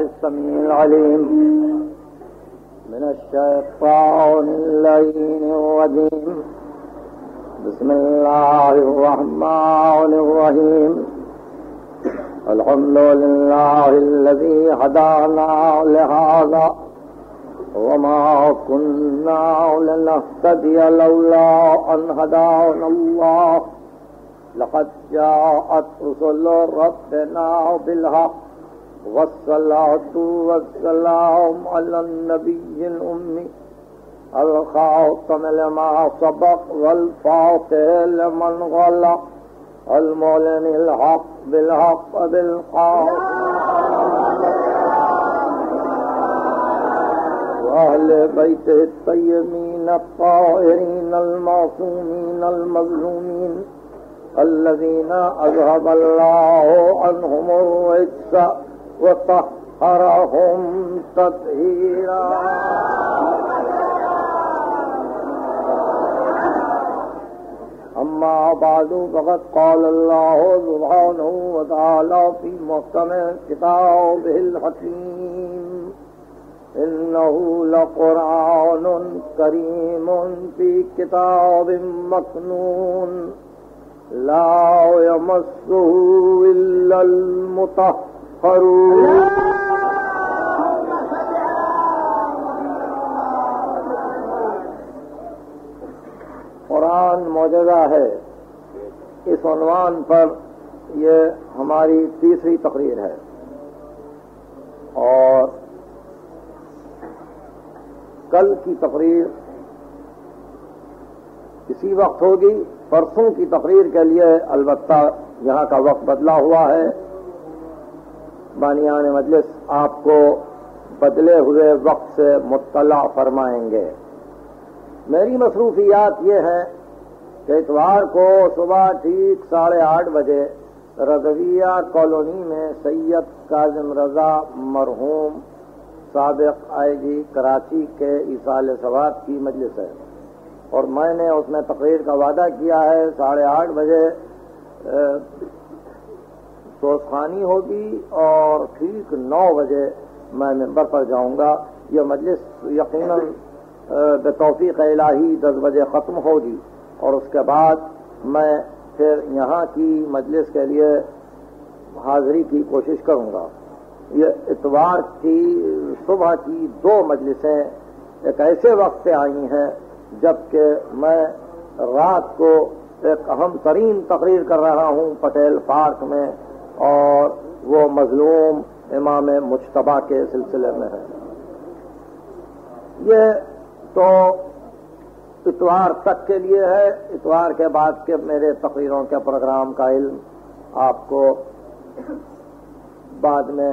السميع العليم من الشيطان اللين الرجيم. بسم الله الرحمن الرحيم. الحمد لله الذي هدانا لهذا وما كنا لنهتدي لولا أن هدانا الله. لقد جاءت رسل ربنا بالحق والصلاة والسلام على النبي الأمي الخاتم لما سبق والفاتح لمن غلق المعلن الحق بالحق بالحق وأهل بيته الطيبين الطاهرين المعصومين المظلومين الذين أذهب الله عنهم الرجس وطهرهم تطهيرا. أما بعد فقد قال الله سبحانه وتعالى في محكم كتابه الحكيم إنه لقرآن كريم في كتاب مكنون. لا يمسه إلا المطهرون قرآن موجودہ ہے۔ اس عنوان پر یہ ہماری تیسری تقریر ہے۔ اور کل کی تقریر اسی وقت ہوگی، پرسوں کی تقریر کے لیے البتہ یہاں کا وقت بدلا ہوا ہے۔ بانیان مجلس آپ کو بدلے ہوئے وقت سے مطلع فرمائیں گے۔ میری مصروفیات یہ ہے کہ اتوار کو صبح ٹھیک ساڑھے آٹھ بجے رضویہ کالونی میں سید کاظم رضا مرحوم سابق آئی جی کراچی کے اصال ثواب کی مجلس ہے۔ اور میں نے اس میں تقریر کا وعدہ کیا ہے، ساڑھے آٹھ بجے توسخانی ہوگی اور ٹھیک نو بجے میں ممبر پر جاؤں گا۔ یہ مجلس یقیناً توفیق الہی دس بجے ختم ہوگی۔ اور اس کے بعد میں پھر یہاں کی مجلس کے لیے حاضری کی کوشش کروں گا۔ یہ اتوار کی صبح کی دو مجلسیں ایک ایسے وقت پہ آئی ہیں جبکہ میں رات کو ایک اہم ترین تقریر کر رہا ہوں پٹیل پارک میں۔ اور وہ مظلوم امام مشتبہ کے سلسلے میں ہے۔ یہ تو اتوار تک کے لیے ہے۔ اتوار کے بعد کے میرے تقریروں کے پروگرام کا علم آپ کو بعد میں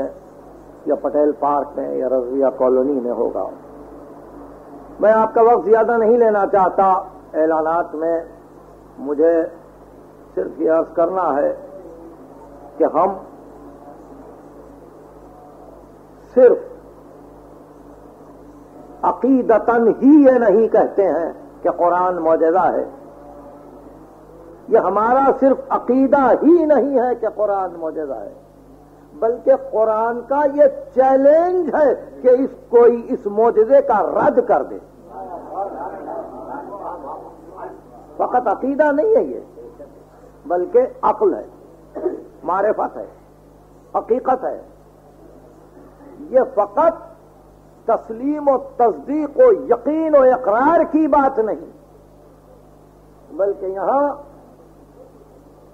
یا پٹیل پارک میں یا رضویہ کالونی میں ہوگا۔ میں آپ کا وقت زیادہ نہیں لینا چاہتا۔ اعلانات میں مجھے صرف یہ عرض کرنا ہے کہ ہم صرف عقیدتن ہی یہ نہیں کہتے ہیں کہ قرآن موجودہ ہے۔ یہ ہمارا صرف عقیدہ ہی نہیں ہے کہ قرآن موجودہ ہے۔ بلکہ قرآن کا یہ چیلنج ہے کہ اس کوئی اس معجزے کا رد کر دے۔ فقط عقیدہ نہیں ہے یہ، بلکہ عقل ہے۔ معرفت ہے، حقیقت ہے۔ یہ فقط تسلیم و تصدیق و یقین و اقرار کی بات نہیں، بلکہ یہاں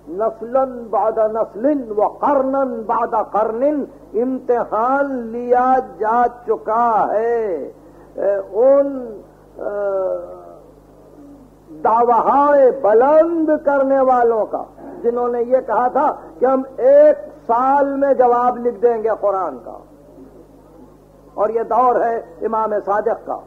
نسلن بعد نسل و قرنن بعد قرن امتحان لیا جا چکا ہے۔ ان دعوہائے بلند کرنے والوں کا جنہوں نے یہ کہا تھا کہ ہم ایک سال میں جواب لکھ دیں گے قرآن کا۔ اور یہ دور ہے امام صادق کا۔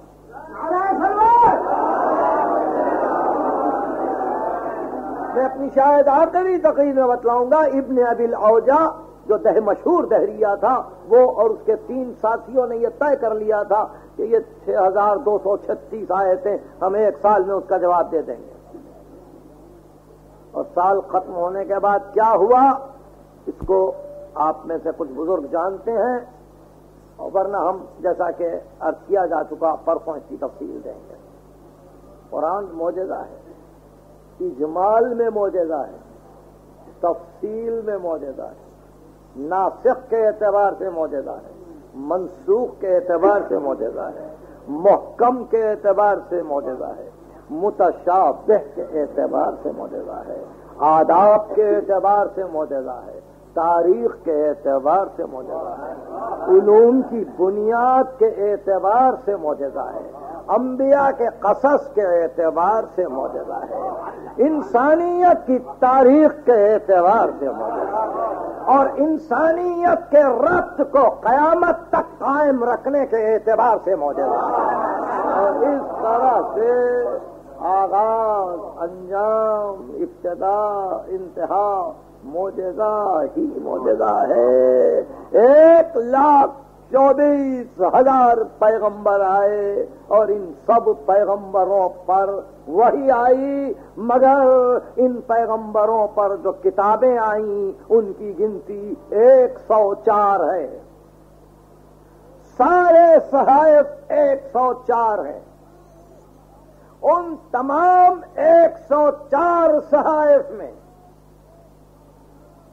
میں اپنی شاید آخری تقریر میں بتلاؤں گا ابن ابل اوجا جو دہ مشہور دہریا تھا وہ اور اس کے تین ساتھیوں نے یہ طے کر لیا تھا کہ یہ چھ ہزار دو سو چھتیس آئے تھے ہم ایک سال میں اس کا جواب دے دیں گے۔ اور سال ختم ہونے کے بعد کیا ہوا؟ اس کو آپ میں سے کچھ بزرگ جانتے ہیں، اور ورنہ ہم جیسا کہ ارد کیا جا چکا پرسوں اس کی تفصیل دیں گے۔ قرآن موجزہ ہے، اجمال میں موجزہ ہے، تفصیل میں موجودہ ہے، ناسخ کے اعتبار سے موجودہ ہے، منسوخ کے اعتبار سے موجودہ ہے، محکم کے اعتبار سے موجودہ ہے۔ متشابہ کے اعتبار سے موجودہ ہے۔ آداب کے اعتبار سے موجودہ ہے۔ تاریخ کے اعتبار سے موجودہ ہے۔ علوم کی بنیاد کے اعتبار سے موجودہ ہے۔ انبیاء کے قصص کے اعتبار سے موجودہ ہے۔ انسانیت کی تاریخ کے اعتبار سے موجودہ ہے۔ اور انسانیت کے ربط کو قیامت تک قائم رکھنے کے اعتبار سے موجودہ ہے۔ اور اس طرح سے آغاز، انجام، ابتدا، انتہا موجودہ ہی موجودہ ہے۔ ایک لاکھ چوبیس ہزار پیغمبر آئے اور ان سب پیغمبروں پر وہی آئی، مگر ان پیغمبروں پر جو کتابیں آئیں، ان کی گنتی ایک سو چار ہے۔ سارے صحائف ایک سو چار ہیں۔ ان تمام ایک سو چار صحائف میں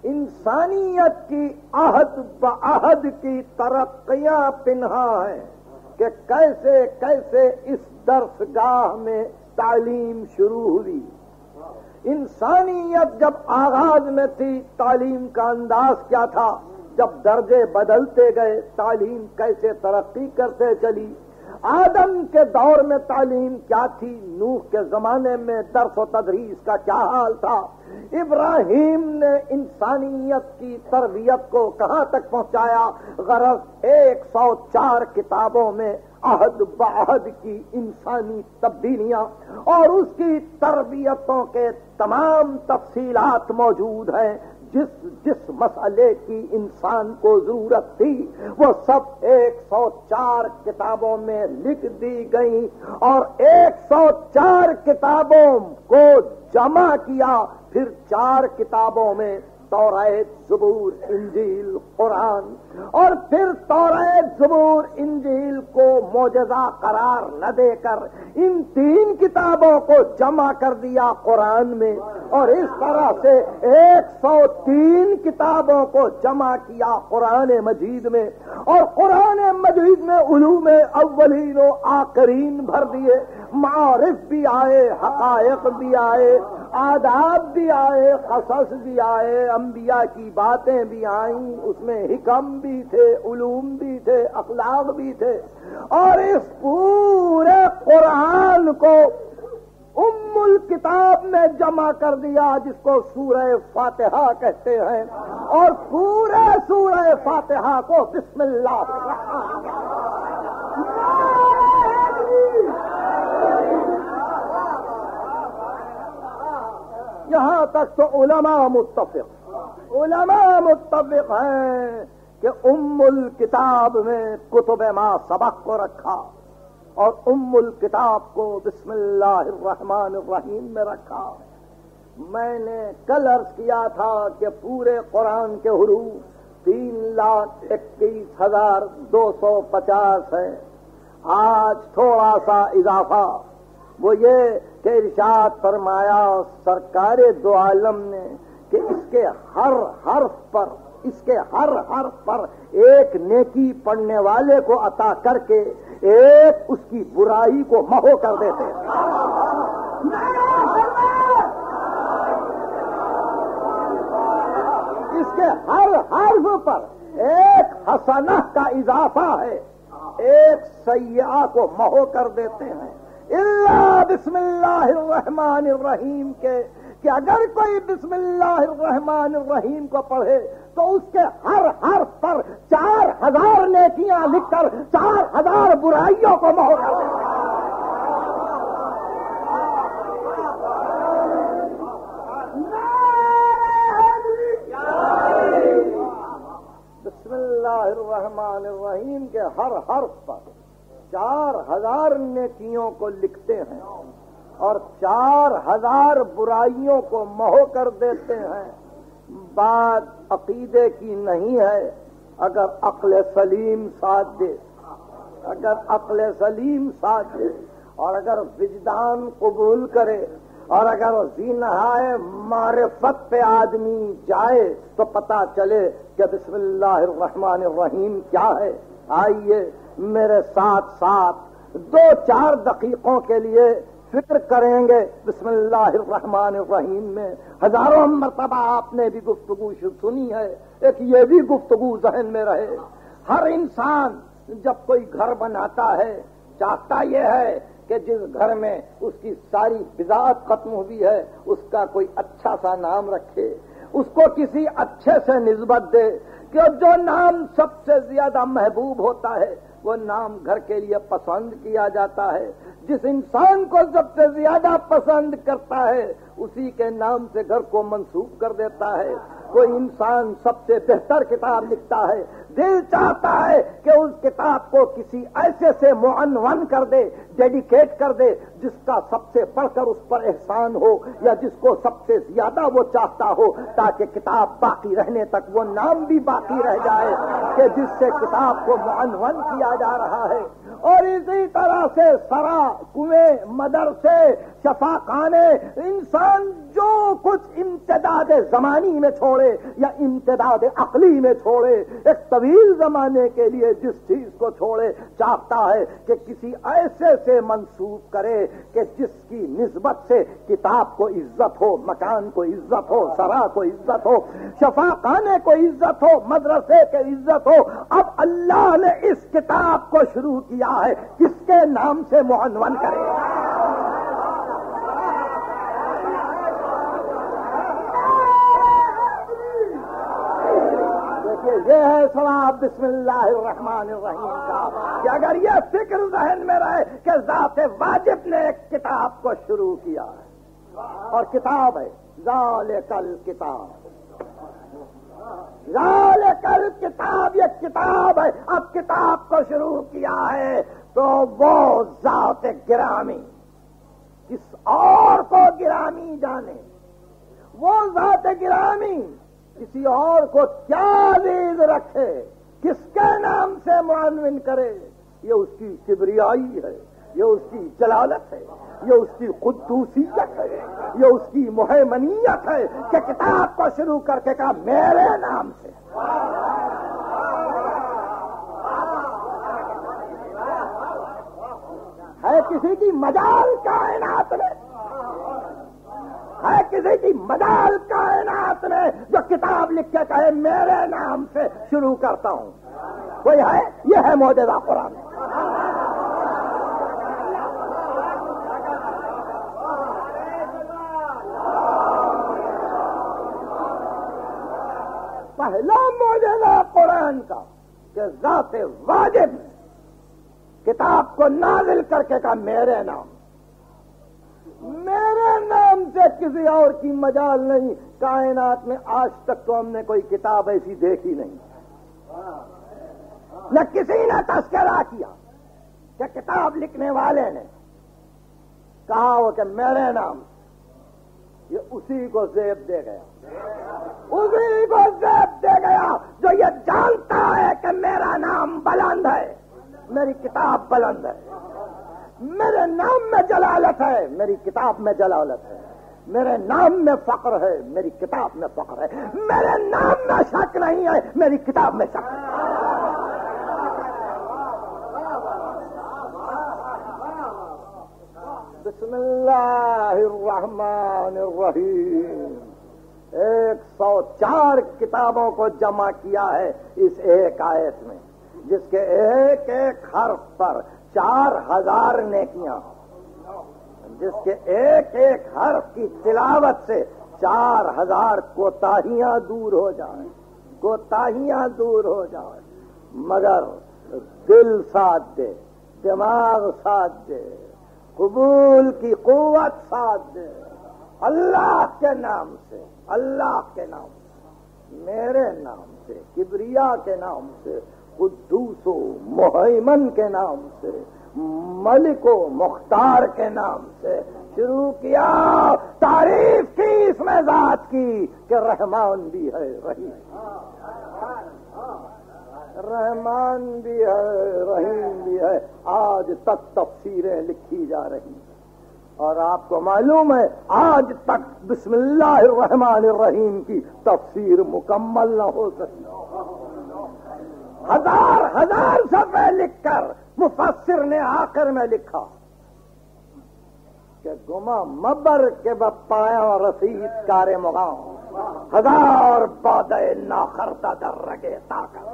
انسانیت کی عہد بعہد کی ترقیاں پنہا ہیں کہ کیسے کیسے اس درس گاہ میں تعلیم شروع ہوئی۔ انسانیت جب آغاز میں تھی، تعلیم کا انداز کیا تھا؟ جب درجے بدلتے گئے، تعلیم کیسے ترقی کرتے چلی؟ آدم کے دور میں تعلیم کیا تھی؟ نوح کے زمانے میں درس و تدریس کا کیا حال تھا؟ ابراہیم نے انسانیت کی تربیت کو کہاں تک پہنچایا؟ غرض ایک سو چار کتابوں میں عہد بعہد کی انسانی تبدیلیاں اور اس کی تربیتوں کے تمام تفصیلات موجود ہیں۔ جس جس مسئلے کی انسان کو ضرورت تھی، وہ سب ایک سو چار کتابوں میں لکھ دی گئی اور ایک سو چار کتابوں کو جمع کیا۔ پھر چار کتابوں میں تورائے زبور، انجیل، قرآن اور پھر توریت زبور انجیل کو موجزہ قرار نہ دے کر ان تین کتابوں کو جمع کر دیا قرآن میں اور اس طرح سے ایک سو تین کتابوں کو جمع کیا قرآن مجید میں اور قرآن مجید میں علوم اولین و آخرین بھر دیے، معارف بھی آئے، حقائق بھی آئے، آداب بھی آئے، قصص بھی آئے، انبیاء کی باتیں بھی آئیں، اس میں حکم بھی تھے، علوم بھی تھے، اخلاق بھی تھے، اور اس پورے قرآن کو ام الکتاب میں جمع کر دیا، جس کو سورہ فاتحہ کہتے ہیں، اور پورے سورہ فاتحہ کو بسم اللہ یہاں تک تو علماء متفق علماء متفق ہیں۔ کہ ام الکتاب میں کتب ما سبق کو رکھا اور ام الکتاب کو بسم اللہ الرحمن الرحیم میں رکھا۔ میں نے کل عرض کیا تھا کہ پورے قرآن کے حروف تین لاکھ اکیس ہزار دو سو پچاس ہے آج تھوڑا سا اضافہ۔ وہ یہ کہ ارشاد فرمایا، سرکار دو عالم نے کہ اس کے ہر حرف پر اس کے ہر حرف پر ایک نیکی پڑھنے والے کو عطا کر کے ایک اس کی برائی کو مہو کر دیتے اس کے ہر حرف پر ایک حسنہ کا اضافہ ہے۔ ایک سیاح کو مہو کر دیتے ہیں۔ اللہ بسم اللہ الرحمن الرحیم کے کہ اگر کوئی بسم اللہ الرحمن الرحیم کو پڑھے تو اس کے ہر ہر پر چار ہزار نیکیاں لکھ کر چار ہزار برائیوں کو مہو کر دیں۔ بسم اللہ الرحمن الرحیم کے ہر حرف پر چار ہزار نیکیوں کو لکھتے ہیں اور چار ہزار برائیوں کو مہو کر دیتے ہیں۔ بات عقیدے کی نہیں ہے، اگر عقل سلیم ساتھ دے۔ اگر عقل سلیم ساتھ دے۔ اور اگر وجدان قبول کرے، اور اگر نہائے معرفت پہ آدمی جائے، تو پتا چلے کہ بسم اللہ الرحمن الرحیم کیا ہے۔ آئیے میرے ساتھ ساتھ دو چار دقیقوں کے لیے فکر کریں گے بسم اللہ الرحمن الرحیم میں۔ ہزاروں مرتبہ آپ نے بھی گفتگو سنی ہے۔ ایک یہ بھی گفتگو ذہن میں رہے۔ ہر انسان جب کوئی گھر بناتا ہے، چاہتا یہ ہے کہ جس گھر میں اس کی ساری بزاعت ختم ہوئی ہے، اس کا کوئی اچھا سا نام رکھے۔ اس کو کسی اچھے سے نسبت دے کہ جو نام سب سے زیادہ محبوب ہوتا ہے وہ نام گھر کے لیے پسند کیا جاتا ہے۔ جس انسان کو سب سے زیادہ پسند کرتا ہے، اسی کے نام سے گھر کو منسوخ کر دیتا ہے۔ کوئی انسان سب سے بہتر کتاب لکھتا ہے۔ دل چاہتا ہے کہ اس کتاب کو کسی ایسے سے معنون کر دے ڈیڈیکیٹ کر دے، جس کا سب سے بڑھ کر اس پر احسان ہو یا جس کو سب سے زیادہ وہ چاہتا ہو، تاکہ کتاب باقی رہنے تک وہ نام بھی باقی رہ جائے، کہ جس سے کتاب کو معنون کیا جا رہا ہے۔ اور اسی طرح سے سرا، کنویں، مدرسے شفا خانے انسان جو کچھ امتداد زمانی میں چھوڑے یا امتداد عقلی میں چھوڑے، ایک طویل زمانے کے لیے جس چیز کو چھوڑے، چاہتا ہے کہ کسی ایسے سے منسوخ کرے کہ جس کی نسبت سے کتاب کو عزت ہو، مکان کو عزت ہو، سرا کو عزت ہو شفا خانے کو عزت ہو، مدرسے کے عزت ہو، اب اللہ نے اس کتاب کو شروع کیا ہے؟ کس کے نام سے معنون کرے؟ یہ ہے سواب بسم اللہ الرحمن الرحیم کا۔ کہ اگر یہ فکر ذہن میں رہے کہ ذات واجب نے ایک کتاب کو شروع کیا ہے، اور کتاب ہے ظال کل کتاب ظال کل کتاب یہ کتاب ہے، اب کتاب کو شروع کیا ہے تو وہ ذات گرامی کس اور کو گرامی جانے، وہ ذات گرامی، کسی اور کو کیا عزیز رکھے، کس کے نام سے معاون کرے، یہ اس کی کبریائی ہے، یہ اس کی جلالت ہے۔ یہ اس کی قدوسیت ہے، یہ اس کی مہمنیت ہے کہ کتاب کو شروع کر کے کہا، میرے نام سے۔ ہے کسی کی مجال کائنات میں۔ ہے کسی کی مدال کائنات میں جو کتاب لکھ کے کہے، میرے نام سے شروع کرتا ہوں۔ کوئی ہے، یہ ہے موجودہ قرآن۔ پہلا موجودہ قرآن کا کہ ذات واجب کتاب کو نازل کر کے کہا، میرے نام۔ میرے نام سے کسی اور کی مجال نہیں۔ کائنات میں آج تک تو ہم نے کوئی کتاب ایسی دیکھی نہیں۔ نہ کسی نے تذکرہ کیا کہ کتاب لکھنے والے نے کہا ہو کہ میرے نام، یہ اسی کو زیب دے گیا۔ اسی کو زیب دے گیا جو یہ جانتا ہے کہ میرا نام بلند ہے۔ میری کتاب بلند ہے۔ میرے نام میں جلالت ہے۔ میری کتاب میں جلالت ہے۔ میرے نام میں فخر ہے۔ میری کتاب میں فخر ہے۔ میرے نام میں شک نہیں ہے۔ میری کتاب میں شک بسم اللہ الرحمن الرحیم۔ ایک سو چار کتابوں کو جمع کیا ہے اس ایک آیت میں، جس کے ایک ایک حرف پر چار ہزار نیکیاں جس کے ایک ایک حرف کی تلاوت سے چار ہزار کوتاہیاں دور ہو جائیں۔ کوتاہیاں دور ہو جائیں۔ مگر دل ساتھ دے، دماغ ساتھ دے، قبول کی قوت ساتھ دے۔ اللہ کے نام سے۔ اللہ کے نام سے، میرے نام سے، کبریا کے نام سے، قدوس و محمن کے نام سے، ملک و مختار کے نام سے، شروع کیا تعریف کی اس میں ذات کی کہ رحمان بھی ہے رہی رحمان بھی ہے، رحیم بھی ہے۔ آج تک تفسیریں لکھی جا رہی ہیں۔ اور آپ کو معلوم ہے، آج تک بسم اللہ الرحمن الرحیم کی تفسیر مکمل نہ ہو سکی۔ ہزار ہزار صفحے لکھ کر مفسر نے آخر میں لکھا کہ گما مبر کے بپایا رسید کار مقام ہزار بادے ناخردہ در رگے طاقت۔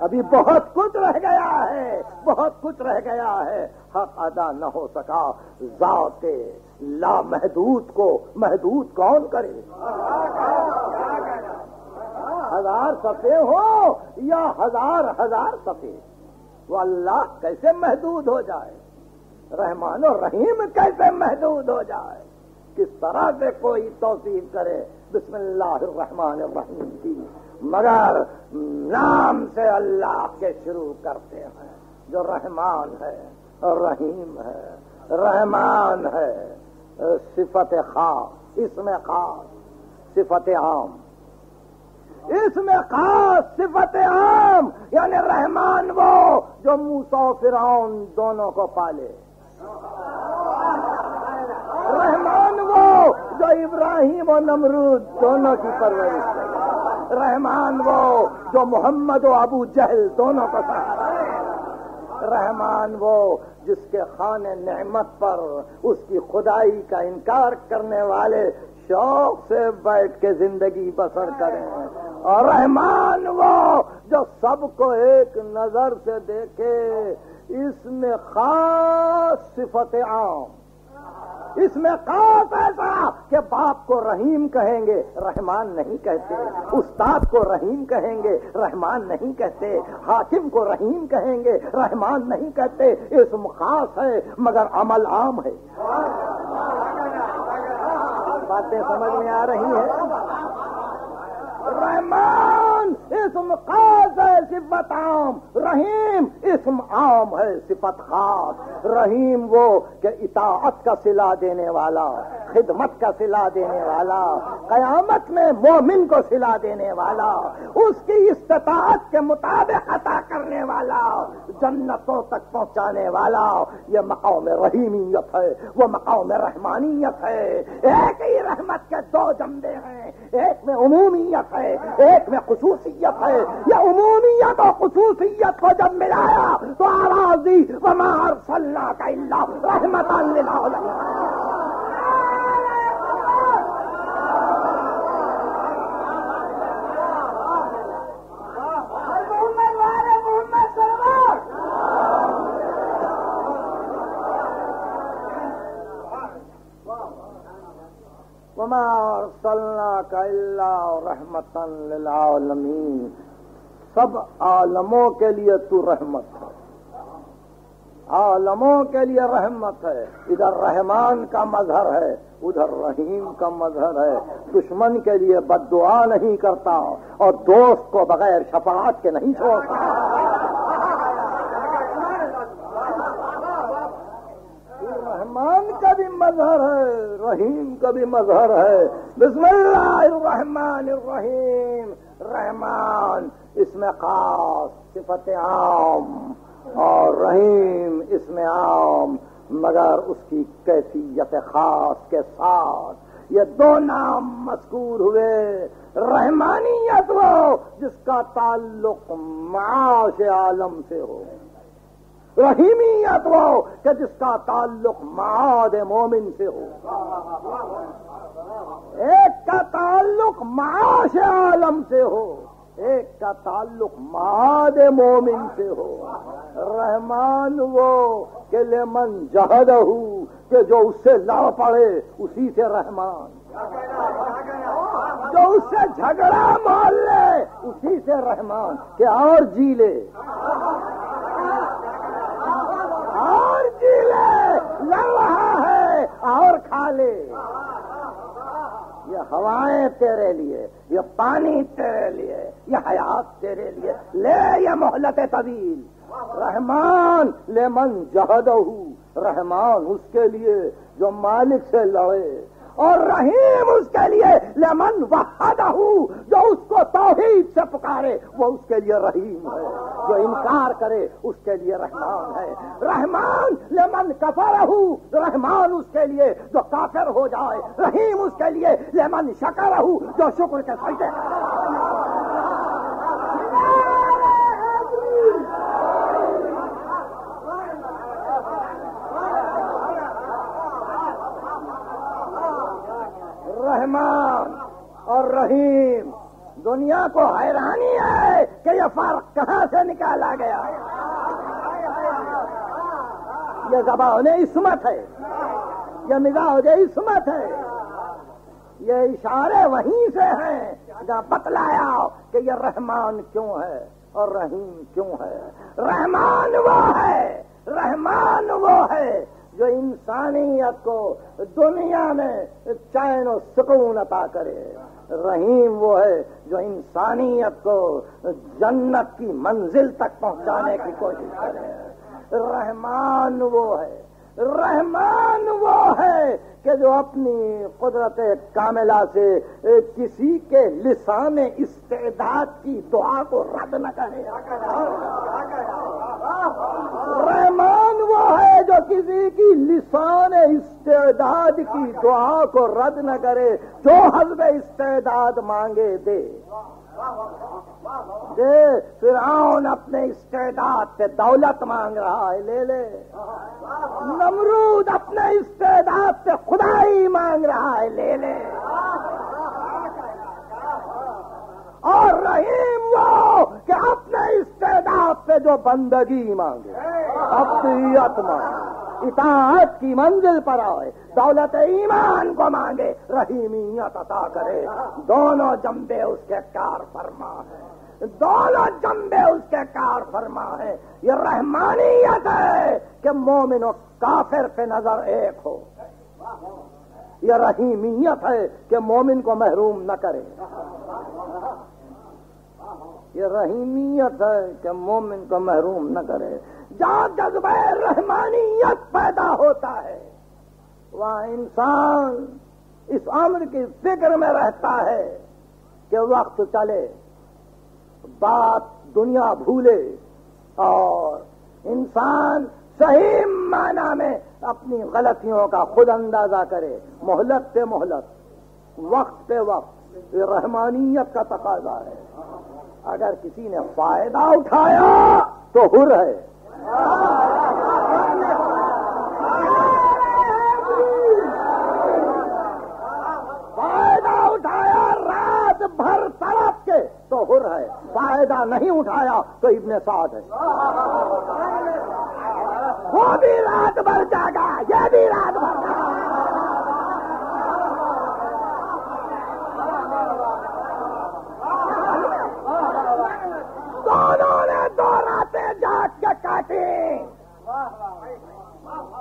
ابھی بہت کچھ رہ گیا ہے، بہت کچھ رہ گیا ہے۔ حق ادا نہ ہو سکا، ذات لا محدود کو، محدود کون کرے؟ ہزار سفے ہو یا ہزار ہزار سفے وہ اللہ کیسے محدود ہو جائے؟ رحمان و رحیم کیسے محدود ہو جائے؟ کس طرح سے کوئی توصیف کرے؟ بسم اللہ الرحمن الرحیم کی۔ مگر نام سے اللہ کے شروع کرتے ہیں، جو رحمان ہے۔ رحیم ہے، رحمان ہے۔ صفت خاص، اس میں خاص صفت عام۔ اس میں خاص صفت عام یعنی رحمان وہ جو موسا فرعون دونوں کو پالے۔ رحمان وہ جو ابراہیم و نمرود دونوں کی پرورش کرے۔ رحمان وہ جو محمد و ابو جہل دونوں کو سہارا رحمان وہ جس کے خان نعمت پر اس کی خدائی کا انکار کرنے والے شوق سے بیٹھ کے زندگی بسر کریں۔ اور رحمان وہ جو سب کو ایک نظر سے دیکھے، اس میں خاص صفت عام۔ اس میں خاص ایسا کہ باپ کو رحیم کہیں گے، رحمان نہیں کہتے۔ استاد کو رحیم کہیں گے، رحمان نہیں کہتے۔ حاکم کو رحیم کہیں گے، رحمان نہیں کہتے۔ اسم خاص ہے، مگر عمل عام ہے۔ باتیں سمجھ میں آ رہی ہیں۔ رحمان! اسم خاص ہے صفت عام، رحیم اسم عام ہے صفت خاص۔ رحیم وہ کہ اطاعت کا سلا دینے والا، خدمت کا سلا دینے والا، قیامت میں مومن کو سلا دینے والا، اس کی استطاعت کے مطابق عطا کرنے والا، جنتوں تک پہنچانے والا۔ یہ مقام رحیمیت ہے، وہ مقام رحمانیت ہے۔ ایک ہی رحمت کے دو جمدے ہیں، ایک میں عمومیت ہے، ایک میں خصوص خصوصیت ہے یہ عمومیت اور خصوصیت کو جب ملایا تو آرازی، وما صلاح کا اللہ رحمت اللہ کا اللہ رحمت للعالمین سب عالموں کے لیے تو رحمت ہے۔ عالموں کے لیے رحمت ہے۔ ادھر رحمان کا مظہر ہے، ادھر رحیم کا مظہر ہے۔ دشمن کے لیے بد دعا نہیں کرتا اور دوست کو بغیر شفاعت کے نہیں چھوڑتا۔ رحمان کا بھی مظہر ہے، رحیم کا بھی مظہر ہے۔ بسم اللہ الرحمن الرحیم۔ رحمان، اس میں خاص صفت عام، اور رحیم اس میں عام، مگر اس کی کیفیت خاص کے ساتھ۔ یہ دو نام مذکور ہوئے، رحمانیت وہ، جس کا تعلق معاش عالم سے ہو۔ رحیمیت وہ کہ جس کا تعلق معاد مومن سے ہو۔ ایک کا تعلق معاش عالم سے ہو۔ ایک کا تعلق معاد مومن سے ہو۔ رحمان وہ کہ لمن جہد ہوں کہ جو اس سے لڑ پڑے اسی سے رحمان۔ جو اس سے جھگڑا مال لے اسی سے رحمان۔ کہ اور جی لے۔ جی لے لڑ رہا ہے اور کھا لے یہ ہوائیں تیرے لیے، یہ پانی تیرے لیے، یہ حیات تیرے لیے۔ لے یہ محلت طویل۔ رحمان لے من جہد رحمان اس کے لیے جو مالک سے لڑے۔ اور رحیم اس کے لیے لمن وحدہ جو اس کو توحید سے پکارے، وہ اس کے لیے رحیم ہے۔ جو انکار کرے، اس کے لیے رحمان ہے۔ رحمان لمن کفر رحمان اس کے لیے جو کافر ہو جائے۔ رحیم اس کے لیے لمن شکر جو شکر کے سجدے رحمان اور رحیم۔ دنیا کو حیرانی ہے کہ یہ فرق کہاں سے نکالا گیا۔ یہ زبان عصمت ہے۔ یہ مزاج عصمت ہے۔ یہ اشارے وہیں سے ہیں جہاں بتلایا کہ یہ رحمان کیوں ہے اور رحیم کیوں ہے۔ رحمان وہ ہے۔ رحمان وہ ہے۔ جو انسانیت کو دنیا میں چین و سکون عطا کرے، رحیم وہ ہے جو انسانیت کو جنت کی منزل تک پہنچانے کی کوشش کرے۔ رحمان وہ ہے رحمان وہ ہے کہ جو اپنی قدرت کاملہ سے کسی کے لسان استعداد کی دعا کو رد نہ کرے۔ رحمان وہ ہے جو کسی کی لسان استعداد کی دعا کو رد نہ کرے، جو حزب استعداد مانگے دے دے۔ فرعون اپنے استعداد سے دولت مانگ رہا ہے، لے لے۔ نمرود اپنے استعداد سے خدائی مانگ رہا ہے، لے لے۔ اور رحیم وہ کہ اپنے استعداد سے جو بندگی مانگے اپنیت مانگے، اطاعت کی منزل پر آئے، دولت ایمان کو مانگے، رحیمیت عطا کرے۔ دونوں جمبے اس کے کار فرما ہے۔ دونوں جمبے اس کے کار فرما ہے۔ یہ رحمانیت ہے کہ مومن و کافر پہ نظر ایک ہو۔ یہ رحیمیت ہے کہ مومن کو محروم نہ کرے۔ یہ رحیمیت ہے کہ مومن کو محروم نہ کرے۔ جہاں جذبہ رحمانیت پیدا ہوتا ہے، وہاں انسان اس عمر کی فکر میں رہتا ہے کہ وقت چلے، بات دنیا بھولے اور انسان صحیح معنی میں اپنی غلطیوں کا خود اندازہ کرے۔ مہلت پہ مہلت، وقت پہ وقت، یہ رحمانیت کا تقاضا ہے۔ اگر کسی نے فائدہ اٹھایا تو ہر ہے۔ فائدہ اٹھایا رات بھر طرف کے تو ہر ہے۔ فائدہ نہیں اٹھایا تو ابن سعد ہے۔ وہ بھی رات بھر جاگا، یہ بھی رات بھر دونوں راتیں جاگ کے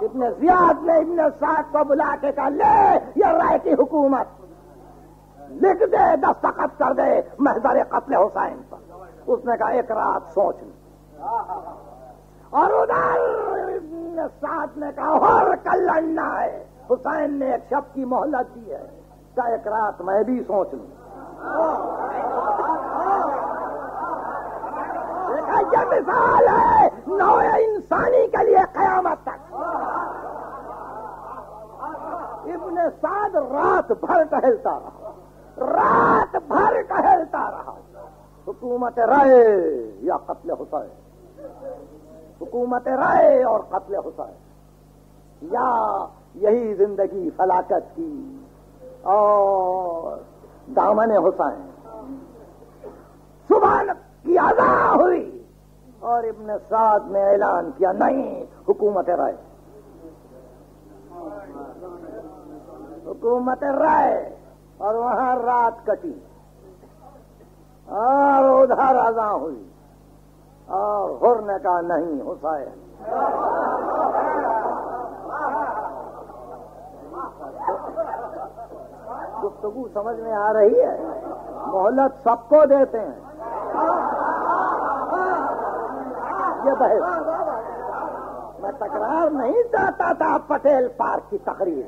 ابن زیاد نے ابن سعد کو بلا کے کہا، لے، یہ رائے کی حکومت۔ لکھ دے، دستخط کر دے، محضر قتل حسین پر۔ اس نے کہا، ایک رات سوچ لی اور ادھر ساتھ نے کہا اور کل لڑنا ہے۔ حسین نے ایک شب کی مہلت دی ہے۔ کا ایک رات میں بھی سوچ لوں۔ یہ مثال ہے، نو انسانی کے لیے قیامت تک۔ ابن سعد رات بھر ٹہلتا رہا۔ رات بھر ٹہلتا رہا۔ حکومت رائے یا قتل حسین؟ حکومت رائے اور قتل حسین۔ یا یہی زندگی فلاکت کی۔ اور دامن حسین۔ صبح کی ادا ہوئی۔ اور ابن سعد نے اعلان کیا، نہیں، حکومت رائے۔ حکومت رائے، اور وہاں رات کٹی۔ اور ادھر ادا ہوئی۔ اور ہر نے کہا، نہیں، حسین۔ گفتگو سمجھ میں آ رہی ہے۔ مہلت سب کو دیتے ہیں۔ یہ بحث میں تکرار نہیں چاہتا تھا پٹیل پارک کی تقریر،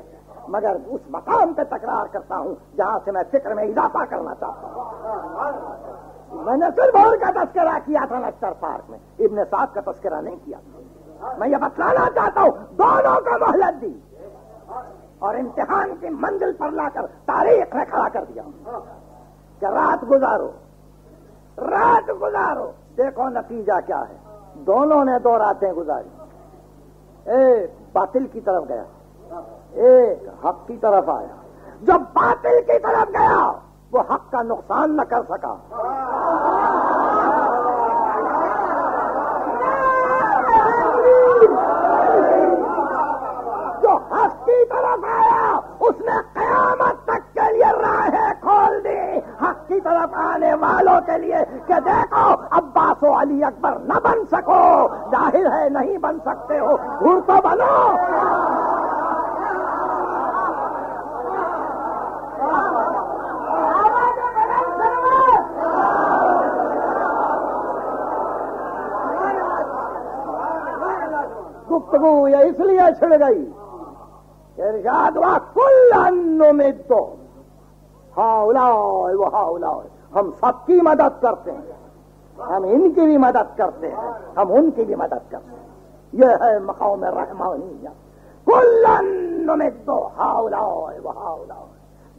مگر اس مقام پہ تکرار کرتا ہوں جہاں سے میں فکر میں اضافہ کرنا چاہتا ہوں۔ میں نے صرف اور کا تذکرہ کیا تھا نشتر پارک میں، ابن صاحب کا تذکرہ نہیں کیا۔ میں یہ بتلانا چاہتا ہوں، دونوں کا مہلت دی۔ اور امتحان کی منزل پر لا کر تاریخ میں کھڑا کر دیا۔ کہ رات گزارو رات گزارو، دیکھو نتیجہ کیا ہے۔ دونوں نے دو راتیں گزاری۔ ایک باطل کی طرف گیا۔ ایک حق کی طرف آیا۔ جو باطل کی طرف گیا، وہ حق کا نقصان نہ کر سکا۔ جو حق کی طرف آیا، اس نے قیامت تک کے لیے راہیں کھول دی۔ حق کی طرف آنے والوں کے لیے کہ دیکھو عباس و علی اکبر نہ بن سکو۔ ظاہر ہے نہیں بن سکتے ہو۔ گھر تو بنو۔ گفتگو یہ اس لیے چھڑ گئی ارشاد ہوا، کل ان میں تو ہاں وہ ہاں ہم سب کی مدد کرتے ہیں۔ ہم ان کی بھی مدد کرتے ہیں۔ ہم ان کی بھی مدد کرتے ہیں۔ یہ ہے مقام رحمانیہ کلن ان میں تو ہاں وہ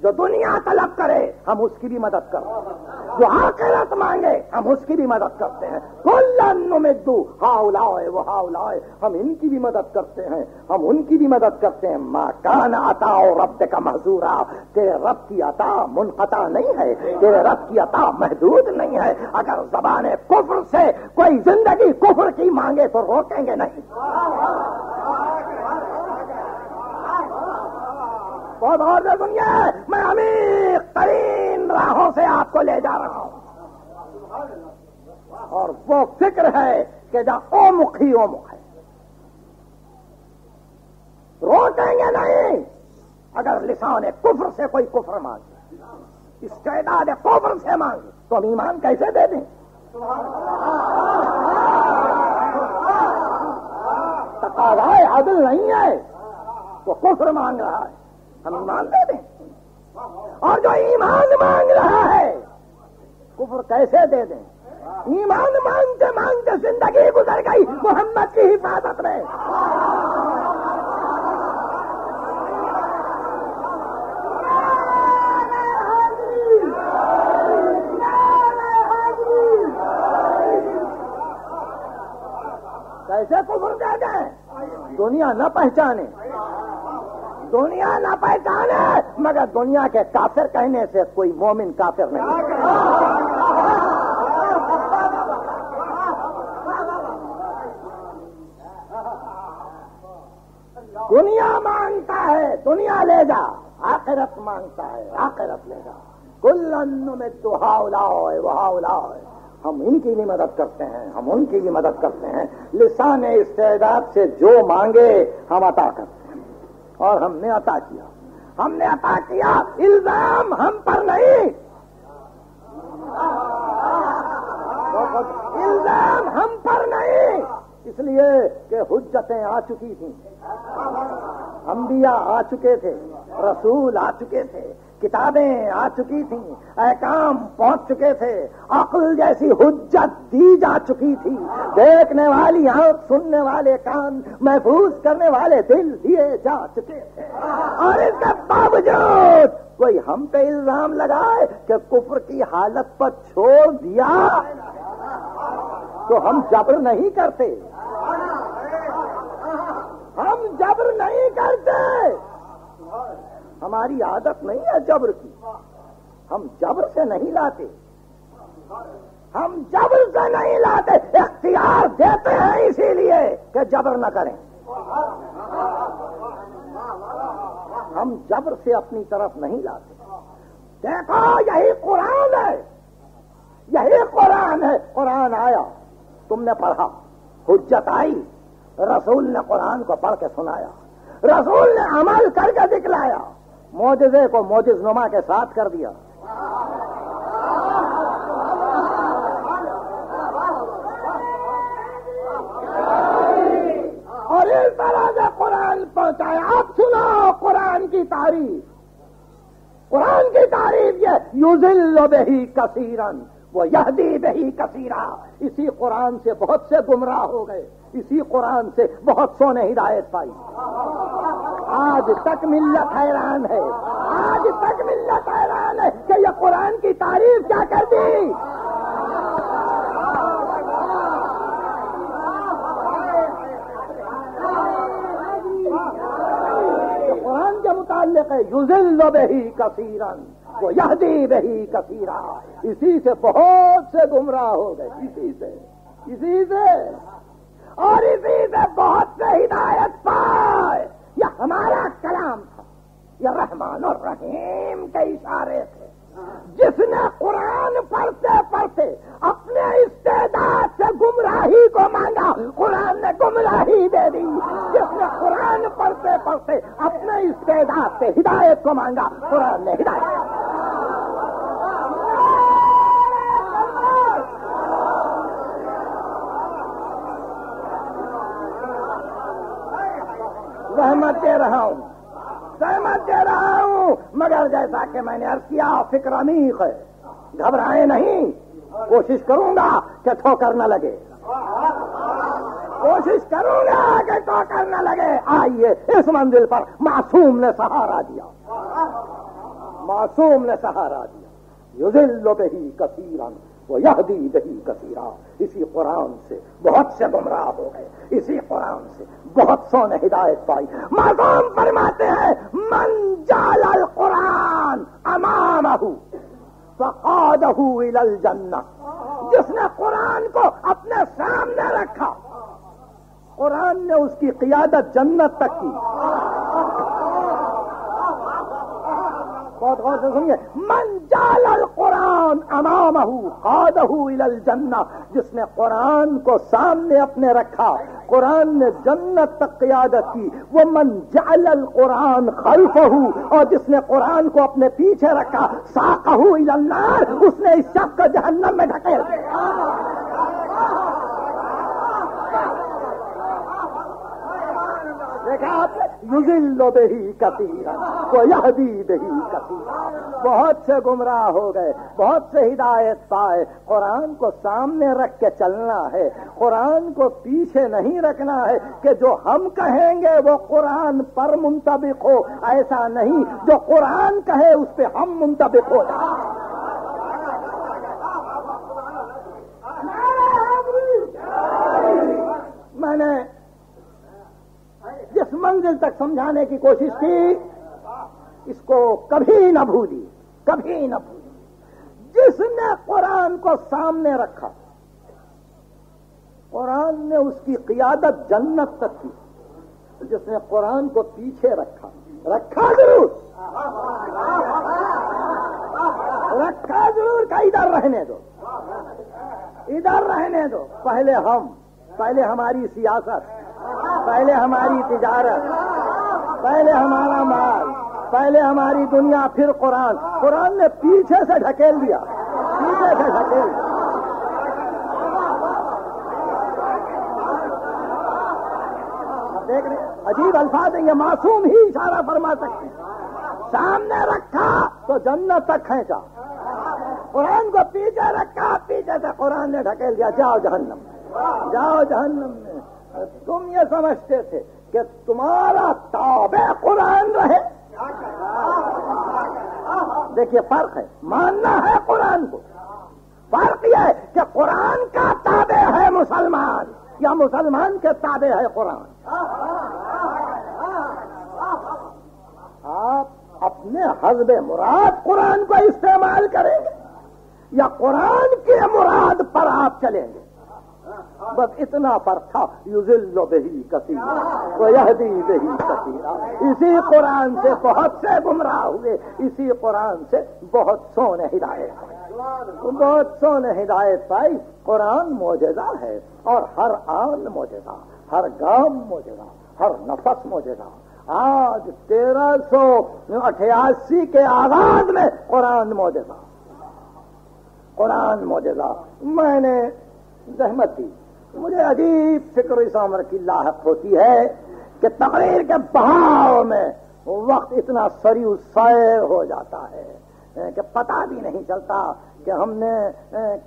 جو دنیا طلب کرے، ہم اس کی بھی مدد کرتے ہیں۔ جو آخرت مانگے، ہم اس کی بھی مدد کرتے ہیں۔ کل میں دو ہاؤ لائے وہ ہاؤ لائے ہم ان کی بھی مدد کرتے ہیں۔ ہم ان کی بھی مدد کرتے ہیں۔ ماں کان آتا رب کا محضورا تیرے رب کی عطا منقطع نہیں ہے تیرے رب کی عطا محدود نہیں ہے۔ اگر زبان کفر سے کوئی زندگی کفر کی مانگے تو روکیں گے نہیں۔ بہت اور دنیا ہے میں امیر ترین راہوں سے آپ کو لے جا رہا ہوں۔ اور وہ فکر ہے کہ جہاں او مکھ ہی او مکھ ہے۔ روکیں گے نہیں، اگر لسان کفر سے کوئی کفر مانگے استعداد کفر سے مانگے، تو ہم ایمان کیسے دے دیں؟ تقاضا عدل نہیں ہے تو کفر مانگ رہا ہے۔ ہم ایمان دے دیں اور جو ایمان مانگ رہا ہے، کفر کیسے دے دیں؟ ایمان مانگتے مانگتے زندگی گزر گئی، محمد کی حفاظت میں۔ کیسے کفر دے دیں؟ دنیا نہ پہچانے۔ دنیا نہ پہچانے مگر دنیا کے کافر کہنے سے کوئی مومن کافر نہیں دنیا مانگتا ہے، دنیا لے جا، آخرت مانگتا ہے، آخرت لے جا۔ کل میں تو ہاؤ لاؤ وہ لاؤ ہم ان کی بھی مدد کرتے ہیں، ہم ان کی بھی مدد کرتے ہیں۔ لسان استعداد سے جو مانگے، ہم عطا کرتے ہیں۔ اور ہم نے عطا کیا۔ ہم نے عطا کیا، الزام ہم پر نہیں۔ الزام ہم پر نہیں۔ اس لیے کہ حجتیں آ چکی تھیں۔ انبیاء آ چکے تھے، رسول آ چکے تھے۔ کتابیں آ چکی تھیں، احکام پہنچ چکے تھے، عقل جیسی حجت دی جا چکی تھی۔ دیکھنے والی آنکھ، سننے والے کان، محفوظ کرنے والے دل دیے جا چکے تھے۔ اور اس کے باوجود کوئی ہم پہ الزام لگائے کہ کفر کی حالت پر چھوڑ دیا۔ تو ہم جبر نہیں کرتے۔ ہم جبر نہیں کرتے۔ ہماری عادت نہیں ہے جبر کی۔ ہم جبر سے نہیں لاتے۔ ہم جبر سے نہیں لاتے، اختیار دیتے ہیں اسی لیے کہ جبر نہ کریں۔ ہم جبر سے اپنی طرف نہیں لاتے۔ دیکھو، یہی قرآن ہے۔ یہی قرآن ہے۔ قرآن آیا۔ تم نے پڑھا۔ حجت آئی۔ رسول نے قرآن کو پڑھ کے سنایا۔ رسول نے عمل کر کے دکھلایا۔ موجزے کو موجز نما کے ساتھ کر دیا۔ اور اس طرح سے قرآن پہنچایا۔ آپ سنا قرآن کی تعریف۔ قرآن کی تعریف یہ یوزل بہی کثیرن، وہ یہدی بہی کثیرا۔ اسی قرآن سے بہت سے گمراہ ہو گئے۔ اسی قرآن سے بہت سو نے ہدایت پائی۔ آج تک ملت حیران ہے۔ آج تک ملت حیران ہے کہ یہ قرآن کی تعریف کیا کر دی۔ قرآن کے متعلق ہے یوزل بہی کثیرن وہ یہدی بہی کثیرا۔ اسی سے بہت سے گمراہ ہو گئے۔ اسی سے اسی سے۔ اور اسی سے بہت سے ہدایت پائے۔ یہ ہمارا کلام تھا یہ رحمان اور رحیم کے اشارے تھے جس نے قرآن پڑھتے پڑھتے اپنے استعداد سے گمراہی کو مانگا، قرآن نے گمراہی دے دی۔ جس نے قرآن پڑھتے پڑھتے اپنے استعداد سے ہدایت کو مانگا، قرآن نے ہدایت۔ سہمت دے رہا ہوں سہمت دے رہا ہوں مگر جیسا کہ میں نے عرض کیا، فکر عمیق ہے. گھبرائے نہیں. کوشش کروں گا کہ ٹھوکر نہ لگے. کوشش کروں گا کہ ٹھوکر نہ لگے. آئیے اس منزل پر معصوم نے سہارا دیا. معصوم نے سہارا دیا. یوزل پہ ہی کثیرن وہ یہ دی دہی کثیرا. اسی قرآن سے بہت سے گمراہ ہو گئے. اسی قرآن سے بہت سو نے ہدایت پائی۔ مقام فرماتے ہیں، من جال القرآن امام فقادہ الجنہ جس نے قرآن کو اپنے سامنے رکھا، قرآن نے اس کی قیادت جنت تک کی۔ بہت غور سے سنیے۔ من جال القرآن امام قادہ الجنہ جس نے قرآن کو سامنے اپنے رکھا، قرآن نے جنت تک قیادت کی وہ من جعل القرآن خلف اور جس نے قرآن کو اپنے پیچھے رکھا ساقہ النار، اس نے اس شخص کو جہنم میں ڈھکیل دیکھا آپ نے؟ یوزل بہی کثیر یہدی بہی کثیر بہت سے گمراہ ہو گئے، بہت سے ہدایت پائے۔ قرآن کو سامنے رکھ کے چلنا ہے۔ قرآن کو پیچھے نہیں رکھنا ہے کہ جو ہم کہیں گے وہ قرآن پر منطبق ہو۔ ایسا نہیں، جو قرآن کہے اس پہ ہم منطبق ہو۔ جائیں میں نے جس منزل تک سمجھانے کی کوشش کی، اس کو کبھی نہ بھولی، کبھی نہ بھولی۔ جس نے قرآن کو سامنے رکھا، قرآن نے اس کی قیادت جنت تک کی۔ جس نے قرآن کو پیچھے رکھا رکھا ضرور۔ رکھا ضرور کا ادھر رہنے دو۔ ادھر رہنے دو۔ پہلے ہم، پہلے ہماری سیاست۔ پہلے ہماری تجارت، پہلے ہمارا مال، پہلے ہماری دنیا، پھر قرآن۔ قرآن نے پیچھے سے ڈھکیل دیا۔ پیچھے سے ڈھکیل۔ دیا دیکھ رہے عجیب الفاظ ہیں، یہ معصوم ہی اشارہ فرما سکتے ہیں۔ سامنے رکھا تو جنت تک کھینچا۔ قرآن کو پیچھے رکھا، پیچھے سے قرآن نے ڈھکیل دیا۔ جاؤ جہنم جاؤ جہنم میں۔ تم یہ سمجھتے تھے کہ تمہارا تابع قرآن رہے دیکھیے، فرق ہے۔ ماننا ہے قرآن کو۔ فرق یہ ہے کہ قرآن کا تابع ہے مسلمان۔ یا مسلمان کے تابع ہے قرآن۔ آپ اپنے حزب مراد قرآن کو استعمال کریں گے یا قرآن کے مراد پر آپ چلیں گے۔ بس اتنا پر تھا یوزل بہی کثیر وہ بہی کثیرہ اسی قرآن سے بہت سے گمراہ ہوئے، اسی قرآن سے بہت سو نے ہدایت پائی۔ بہت سو نے ہدایت پائی، قرآن موجودہ ہے اور ہر آن موجودہ ہر گام موجودہ ہر نفس موجودہ آج تیرہ سو اٹھاسی کے آغاز میں قرآن موجودہ قرآن موجودہ میں نے زحمت دی۔ مجھے عجیب فکر اس عمر کی لاحق ہوتی ہے کہ تقریر کے بہاؤ میں وقت اتنا سری سیر ہو جاتا ہے، کہ پتا بھی نہیں چلتا کہ ہم نے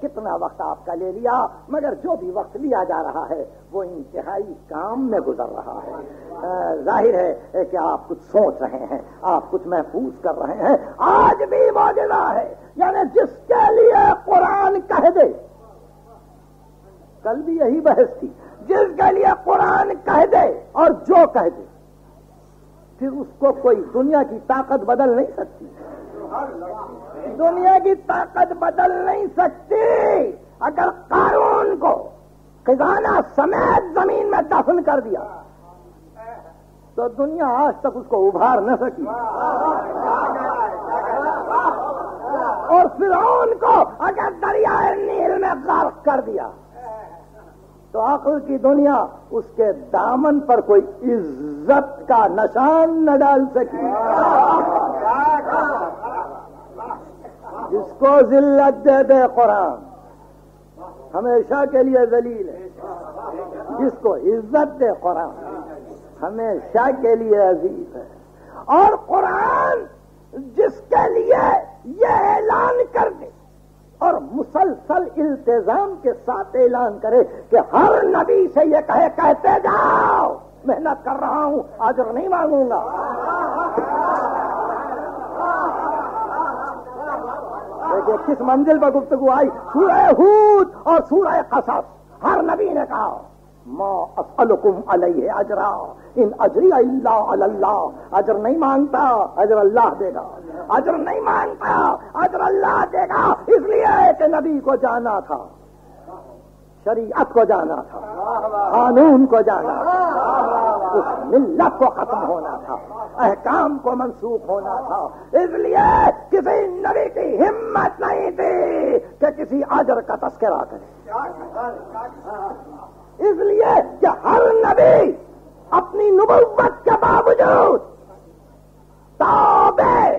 کتنا وقت آپ کا لے لیا، مگر جو بھی وقت لیا جا رہا ہے، وہ انتہائی کام میں گزر رہا ہے۔ ظاہر ہے کہ آپ کچھ سوچ رہے ہیں، آپ کچھ محفوظ کر رہے ہیں۔ آج بھی موجودہ ہے یعنی جس کے لیے قرآن کہہ دے۔ کل بھی یہی بحث تھی۔ جس کے لیے قرآن کہہ دے اور جو کہہ دے، پھر اس کو کوئی دنیا کی طاقت بدل نہیں سکتی۔ دنیا کی طاقت بدل نہیں سکتی۔ اگر قانون کو خزانہ سمیت زمین میں دفن کر دیا، تو دنیا آج تک اس کو ابھار نہ سکی۔ اور فرعون کو اگر دریائے نیل میں غرق کر دیا تو عقل کی دنیا اس کے دامن پر کوئی عزت کا نشان نہ ڈال سکی۔ جس کو ذلت دے دے قرآن، ہمیشہ کے لیے ذلیل ہے۔ جس کو عزت دے قرآن، ہمیشہ کے لیے عزیز ہے۔ اور قرآن جس کے لیے یہ اعلان کر دے اور مسلسل التظام کے ساتھ اعلان کرے کہ ہر نبی سے یہ کہے، کہتے جاؤ، محنت کر رہا ہوں آجر نہیں مانگوں گا۔ دیکھیے، کس منزل پر گفتگو آئی؟ سورہ ہود اور سورہ قصص۔ ہر نبی نے کہا۔ ما اسألکم علیہ اجرا ان اجری اللہ اللہ اجر نہیں مانگتا اجر اللہ دے گا. اجر نہیں مانگتا اجر اللہ دے گا. اس لیے کہ نبی کو جانا تھا، شریعت کو جانا تھا، قانون کو جانا تھا، اس ملت کو ختم ہونا تھا، احکام کو منسوخ ہونا تھا۔ اس لیے کسی نبی کی ہمت نہیں تھی کہ کسی اجر کا تذکرہ کرے۔ اس لیے کہ ہر نبی اپنی نبوت کے باوجود تابع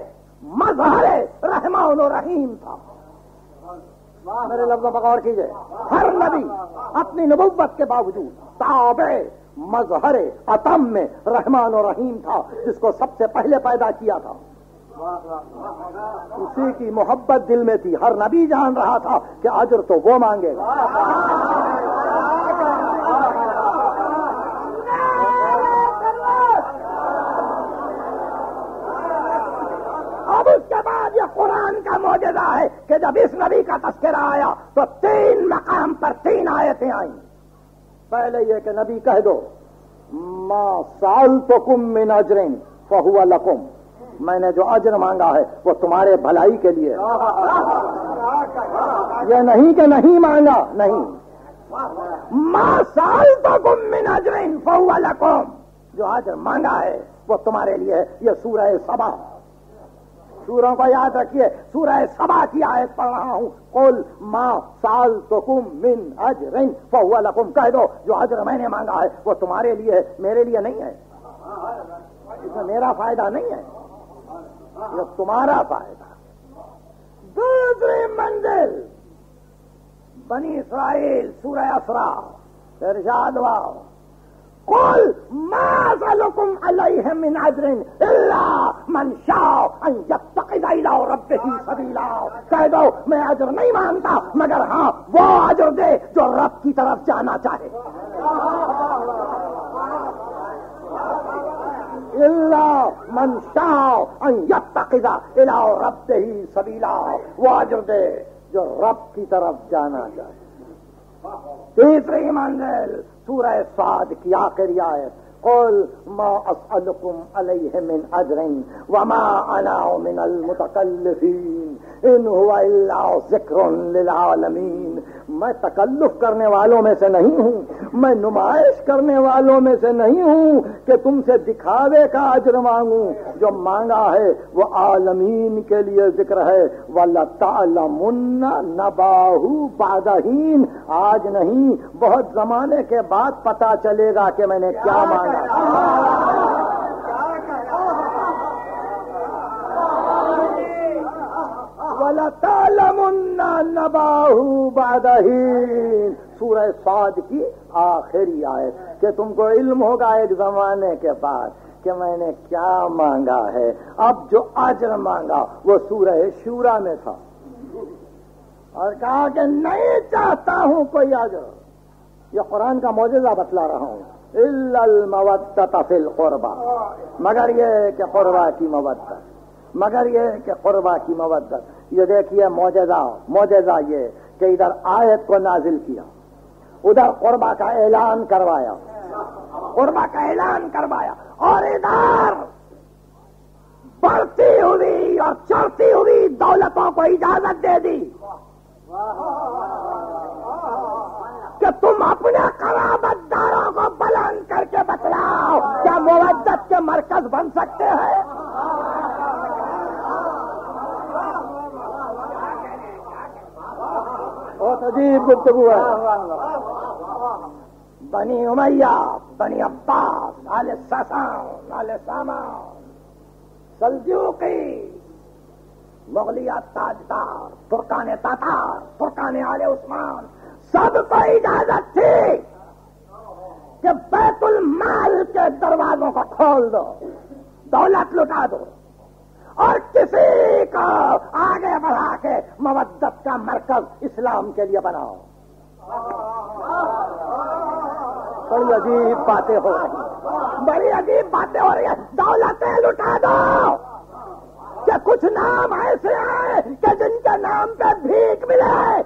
مظہر رحمان و رحیم تھا۔ میرے لفظ بغور کیجیے۔ ہر نبی اپنی نبوت کے باوجود تابع مظہر اتم میں رحمان و رحیم تھا جس کو سب سے پہلے پیدا کیا تھا۔ اسی کی محبت دل میں تھی۔ ہر نبی جان رہا تھا کہ اجر تو وہ مانگے گا اب اس یہ قرآن کا موجودہ ہے کہ جب اس نبی کا تذکرہ آیا تو تین مقام پر تین آیتیں آئیں۔ پہلے یہ کہ نبی کہہ دو، ما سال تو کم من اجرین فہو لکم میں نے جو اجر مانگا ہے وہ تمہارے بھلائی کے لیے یہ نہیں کہ نہیں مانگا، نہیں۔ ما سال تو کم من اجرین فہو لکم جو اجر مانگا ہے وہ تمہارے لیے یہ سورہ سبا۔ سوروں کو یاد رکھیے۔ سورہ سبا کی آیت پڑھ رہا ہوں۔ کل ماں سال تو کم من اج رنگ فہو لکم کہہ دو۔ جو اجر میں نے مانگا ہے وہ تمہارے لیے ہے، میرے لیے نہیں ہے۔ اس میں میرا فائدہ نہیں ہے۔ یہ تمہارا فائدہ۔ دوسری منزل، بنی اسرائیل، سورہ اسرا ارشاد واؤ قل ما ظلكم عليه من عذر الا من شاء ان يتقد الى ربه سبيلا. کہہ دو میں اجر نہیں مانتا مگر ہاں وہ اجر دے جو رب کی طرف جانا چاہے۔ اللہ من شاء ان يتقد الى ربه سبيلا. وہ اجر دے جو رب کی طرف جانا چاہے۔ تیسری منزل سورة الصاد کی آخری آیت قل ما أسألكم عليه من أجر وما أنا من المتكلفين إن هو إلا ذكر للعالمين. میں تکلف کرنے والوں میں سے نہیں ہوں، میں نمائش کرنے والوں میں سے نہیں ہوں کہ تم سے دکھاوے کا اجر مانگوں۔ جو مانگا ہے وہ عالمین کے لیے ذکر ہے۔ واللہ تعلمن نباہو بادہین آج نہیں، بہت زمانے کے بعد پتا چلے گا کہ میں نے کیا مانگا۔ نباہو بادہین سورہ سعد کی آخری آیت کہ تم کو علم ہوگا ایک زمانے کے بعد کہ میں نے کیا مانگا ہے۔ اب جو اجر مانگا وہ سورہ شورا میں تھا۔ اور کہا کہ نہیں چاہتا ہوں کوئی اجر۔ یہ قرآن کا موجودہ بتلا رہا ہوں۔ المودت فی القربا مگر یہ کہ قربا کی مودت۔ مگر یہ کہ قربا کی مودت۔ یہ دیکھیے موجزہ موجزہ یہ کہ ادھر آیت کو نازل کیا، ادھر قربا کا اعلان کروایا قربا کا اعلان کروایا اور ادھر بڑھتی ہوئی اور چڑھتی ہوئی دولتوں کو اجازت دے دی کہ تم اپنے قرابت داروں کو بلند کر کے بتلاؤ، کیا موجت کے مرکز بن سکتے ہیں؟ بہت عجیب گفتگو ہے۔ بنی امیہ، بنی عباس، آل سسان آل سامان سلجوقی، مغلیہ تاجدار، فرقان تاتار، فرقان آل عثمان، سب کو اجازت تھی کہ بیت المال کے دروازوں کو کھول دو، دولت لٹا دو۔ اور کسی کو آگے بڑھا کے مودت کا مرکز اسلام کے لیے بناؤ۔ بڑی عجیب باتیں ہو رہی بڑی عجیب باتیں ہو رہی ہیں۔ دولتیں لٹا دو۔ کہ کچھ نام ایسے آئے کہ جن کے نام پہ بھیک ملے۔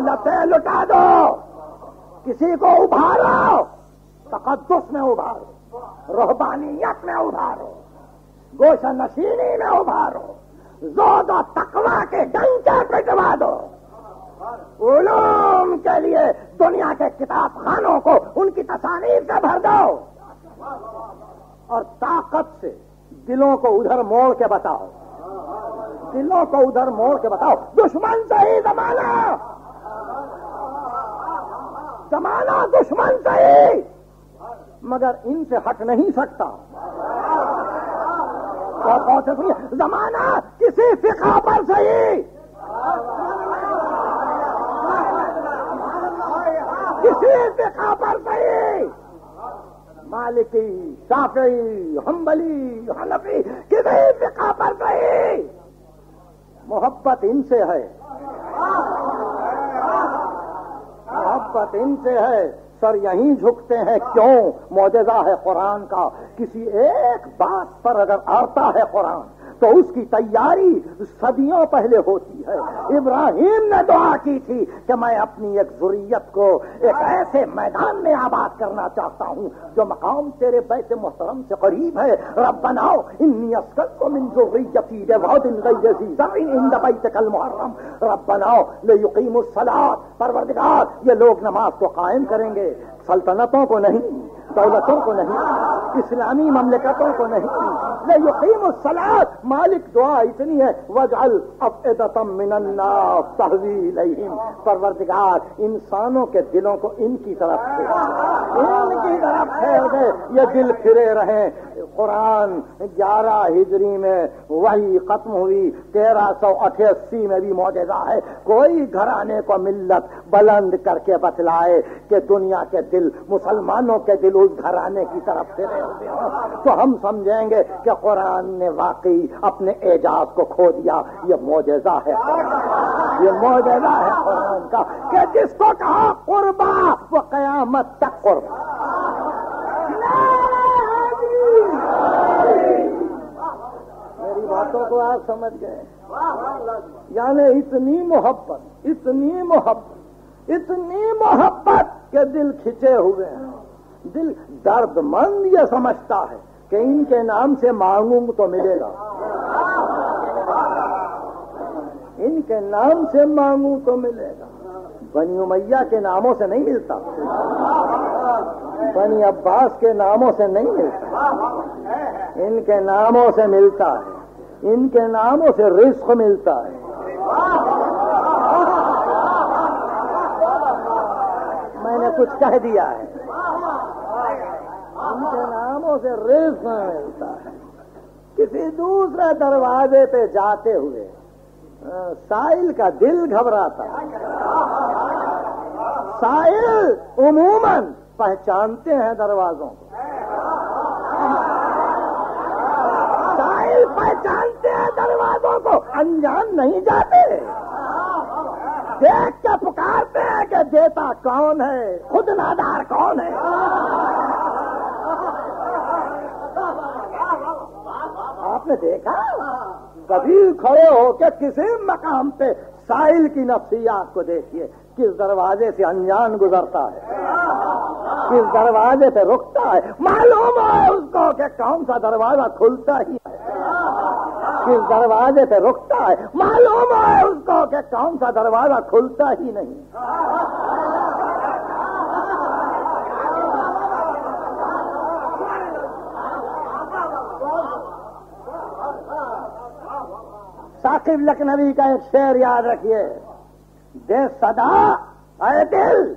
دولتیں لٹا دو۔ کسی کو ابھارو، تقدس میں ابھارو روحبانیت میں ابھارو گوشہ نشینی میں ابھارو، زود و تقوا کے ڈنکے پٹوا دو۔ علوم کے لیے دنیا کے کتاب خانوں کو ان کی تصانیر سے بھر دو۔ اور طاقت سے دلوں کو ادھر موڑ کے بتاؤ۔ دلوں کو ادھر موڑ کے بتاؤ۔ دشمن سے ہی زمانہ۔ زمانہ دشمن سے ہی مگر ان سے ہٹ نہیں سکتا۔ زمانہ کسی فقہ پر صحیح۔ کسی فقہ پر صحیح۔ مالکی، شافعی ہمبلی حنفی، کسی فقہ پر صحیح۔ محبت ان سے ہے۔ محبت ان سے ہے، سر یہیں جھکتے ہیں۔ کیوں؟ موجزہ ہے قرآن کا۔ کسی ایک بات پر اگر آتا ہے قرآن تو اس کی تیاری صدیوں پہلے ہوتی ہے۔ ابراہیم نے دعا کی تھی کہ میں اپنی ایک ضروریت کو ایک ایسے میدان میں آباد کرنا چاہتا ہوں جو مقام تیرے بیت محترم سے قریب ہے۔ رب بناؤ انی اسکل من ضروریتی بہت ان گئی ان بیت کل محرم رب بناؤ لے یقین السلاد پروردگار، یہ لوگ نماز کو قائم کریں گے۔ سلطنتوں کو نہیں۔ دولتوں کو نہیں، اسلامی مملکتوں کو نہیں۔ لے یقین مالک دعا اتنی ہے وجل افعدتم من الناس تحویل پروردگار، انسانوں کے دلوں کو ان کی طرف سے۔ ان کی طرف پھیر دے یہ دل پھرے رہے۔ قرآن گیارہ ہجری میں وہی ختم ہوئی، تیرہ سو اٹھاسی میں بھی موجودہ ہے۔ کوئی گھرانے کو ملت بلند کر کے بتلائے کہ دنیا کے دل، مسلمانوں کے دل اس گھرانے کی طرف سے ہوئے ہوں تو ہم سمجھیں گے کہ قرآن نے واقعی اپنے اعجاز کو کھو دیا۔ یہ موجزہ ہے یہ موجزہ ہے قرآن کا۔ کہ جس کو کہا قربا وہ قیامت تک قربا۔ میری باتوں کو آپ سمجھ گئے۔ یعنی اتنی محبت اتنی محبت اتنی محبت کہ دل کھچے ہوئے ہیں۔ دل درد مند یہ سمجھتا ہے کہ ان کے نام سے مانگوں تو ملے گا۔ ان کے نام سے مانگوں تو ملے گا۔ بنی امیہ کے ناموں سے نہیں ملتا۔ بنی عباس کے ناموں سے نہیں ملتا۔ ان کے ناموں سے ملتا ہے۔ ان کے ناموں سے رزق ملتا ہے۔ میں نے کچھ کہہ دیا ہے۔ ان کے ناموں سے رزق ملتا ہے۔ کسی دوسرے دروازے پہ جاتے ہوئے سائل کا دل گھبراتا۔ سائل عموماً پہچانتے ہیں دروازوں کو۔ سائل پہچانتے ہیں دروازوں کو، انجان نہیں جاتے۔ دیکھ کے پکارتے ہیں کہ دیتا کون ہے؟ خود نادار کون ہے؟ آپ نے دیکھا؟ کبھی کھڑے ہو کے کسی مقام پہ سائل کی نفسیات کو دیکھیے، کس دروازے سے انجان گزرتا ہے؟ کس دروازے پہ رکتا ہے؟ معلوم ہے اس کو کہ کون سا دروازہ کھلتا ہی کس دروازے پہ رکتا ہے۔ معلوم ہے اس کو کہ کون سا دروازہ کھلتا ہی نہیں۔ ثاقب لکھنوی کا ایک شعر یاد رکھیے۔ دے صدا اے دل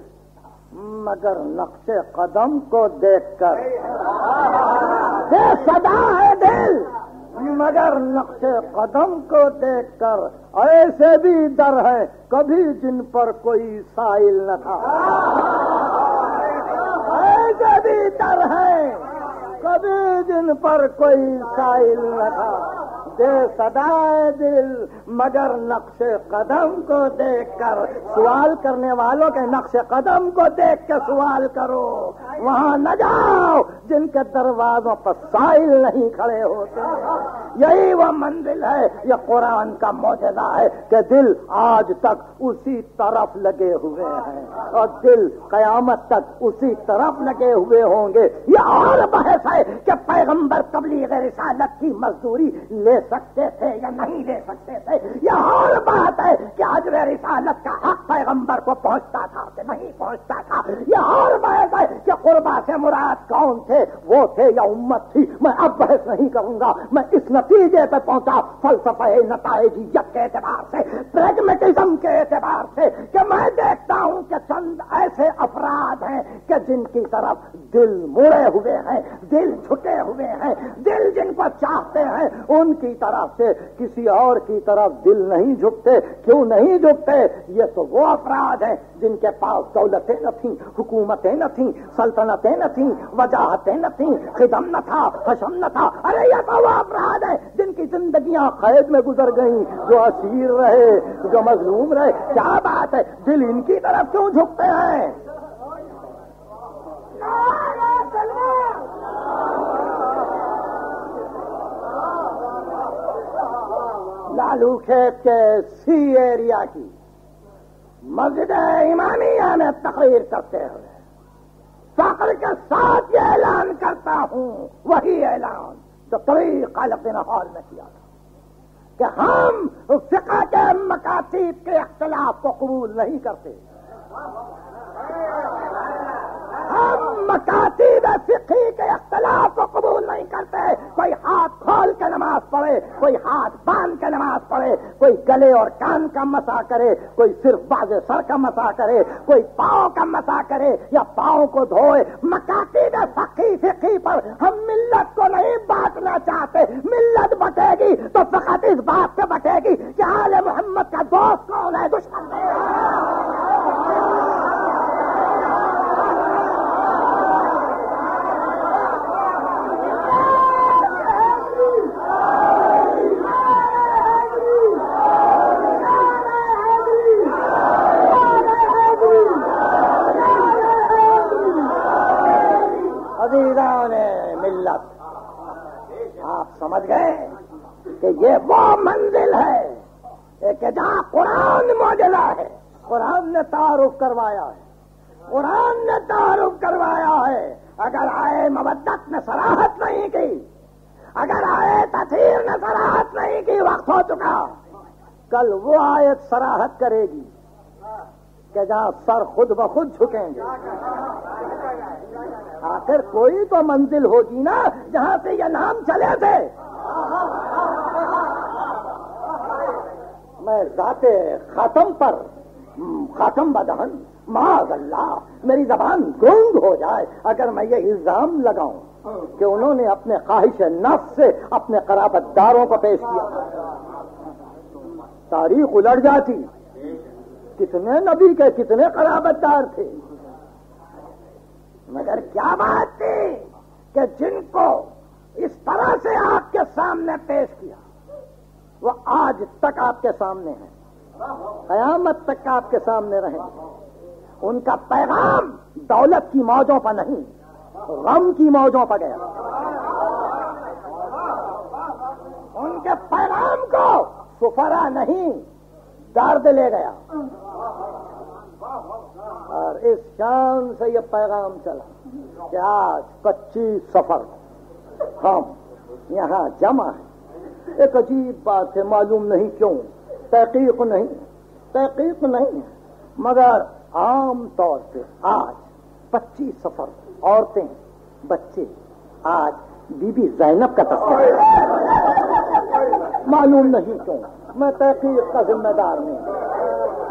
مگر نقش قدم کو دیکھ کر۔ دے صدا ہے دل۔ مگر نقش قدم کو دیکھ کر ایسے بھی در ہے کبھی جن پر کوئی سائل نہ تھا۔ ایسے بھی در ہے کبھی جن پر کوئی سائل نہ تھا۔ دے سدائے دل، مگر نقش قدم کو دیکھ کر سوال کرنے والوں کے نقش قدم کو دیکھ کے سوال کرو۔ وہاں نہ جاؤ جن کے دروازوں پر سائل نہیں کھڑے ہوتے۔ یہی وہ منزل ہے، یہ قرآن کا موجودہ ہے کہ دل آج تک اسی طرف لگے ہوئے ہیں۔ اور دل قیامت تک اسی طرف لگے ہوئے ہوں گے۔ یہ اور بحث ہے کہ پیغمبر تبلیغ رسالت کی مزدوری لے سکتے تھے یا نہیں لے سکتے تھے، یہ اور بات ہے کہ آج رسالت کا حق پیغمبر کو پہنچتا تھا کہ نہیں پہنچتا تھا۔ یہ اور بات ہے کہ قربا سے مراد کون تھے، وہ تھے یا امت تھی، میں اب بحث نہیں کروں گا۔ میں اس نتیجے پہ پہنچا، فلسفہ نتائجیت کے اعتبار سے، پریگمیٹزم کے اعتبار سے کہ میں دیکھتا ہوں کہ چند ایسے افراد ہیں کہ جن کی طرف دل مڑے ہوئے ہیں، دل چھٹے ہوئے ہیں، دل جن کو چاہتے ہیں، ان کی طرف سے کسی اور کی طرف دل نہیں جھکتے، کیوں نہیں جھکتے؟ یہ تو وہ افراد ہیں جن کے پاس دولتیں نہ تھیں، حکومتیں نہ تھیں، سلطنتیں نہ تھیں، وجاہتیں نہ تھیں، خدم نہ تھا، خشم نہ تھا۔ ارے، یہ تو وہ افراد ہیں جن کی زندگیاں قید میں گزر گئیں، جو اسیر رہے، جو مظلوم رہے۔ کیا بات ہے؟ دل ان کی طرف کیوں جھکتے ہیں؟ لالو کھیت کے سی ایریا کی۔ مسجد امامیہ میں تقریر کرتے ہوئے۔ فخر کے ساتھ یہ اعلان کرتا ہوں، وہی اعلان جو کبھی خالق ہال میں کیا تھا۔ کہ ہم فقہ کے مکاتب کے اختلاف کو قبول نہیں کرتے۔ ہم مکاتب فقی کے اختلاف کو قبول نہیں کرتے۔ کوئی ہاتھ کھول کے نماز پڑھے، کوئی ہاتھ باندھ کے نماز پڑھے، کوئی گلے اور کان کا مسا کرے، کوئی صرف باز سر کا مسا کرے، کوئی پاؤں کا مسا کرے یا پاؤں کو دھوئے۔ مکاتب فقی فقی پر ہم ملت کو نہیں بانٹنا چاہتے، ملت بٹے گی تو فقط اس بات سے بٹے گی کہ آل محمد کا دوست کون ہے دشمن سمجھ گئے کہ یہ وہ منزل ہے کہ جہاں قرآن موجودہ ہے قرآن نے تعارف کروایا ہے قرآن نے تعارف کروایا ہے اگر آئے مبت نے سراہت نہیں کی اگر آئے تصیر نے سراہت نہیں کی وقت ہو چکا کل وہ آیت سراہت کرے گی کہ جہاں سر خود بخود جھکیں گے۔ آخر کوئی تو منزل ہوگی نا جہاں سے یہ نام چلے تھے۔ میں ذات ختم پر ختم بدہن معاذ اللہ، میری زبان گونگ ہو جائے اگر میں یہ الزام لگاؤں کہ انہوں نے اپنے خواہش نفس سے اپنے قرابت داروں کو پیش کیا۔ تاریخ الٹ جاتی۔ کتنے نبی کے کتنے قرابت دار تھے۔ مگر کیا بات تھی کہ جن کو اس طرح سے آپ کے سامنے پیش کیا، وہ آج تک آپ کے سامنے ہیں۔ قیامت تک آپ کے سامنے رہیں۔ ان کا پیغام دولت کی موجوں پر نہیں، غم کی موجوں پر گیا۔ ان کے پیغام کو سفرا نہیں، درد لے گیا۔ اور اس شان سے یہ پیغام چلا کہ آج پچیس سفر ہم یہاں جمع ہیں۔ ایک عجیب بات ہے، معلوم نہیں کیوں، تحقیق نہیں تحقیق نہیں ہے۔ مگر عام طور پہ آج پچیس سفر عورتیں، بچے، آج بی بی زینب کا تذکرہ۔ معلوم نہیں کیوں۔ میں تحقیق کا ذمہ دار ہوں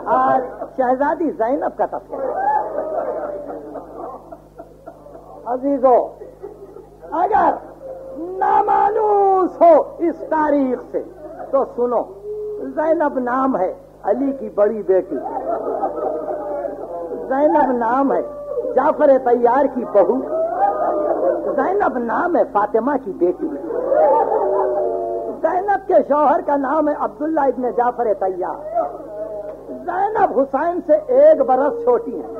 آج شہزادی زینب کا تذکرہ عزیزو، اگر نامانوس ہو اس تاریخ سے، تو سنو، زینب نام ہے علی کی بڑی بیٹی۔ زینب نام ہے جعفر تیار کی بہو۔ زینب نام ہے فاطمہ کی بیٹی۔ کے شوہر کا نام ہے عبداللہ ابن جعفر تیار زینب حسین سے ایک برس چھوٹی ہے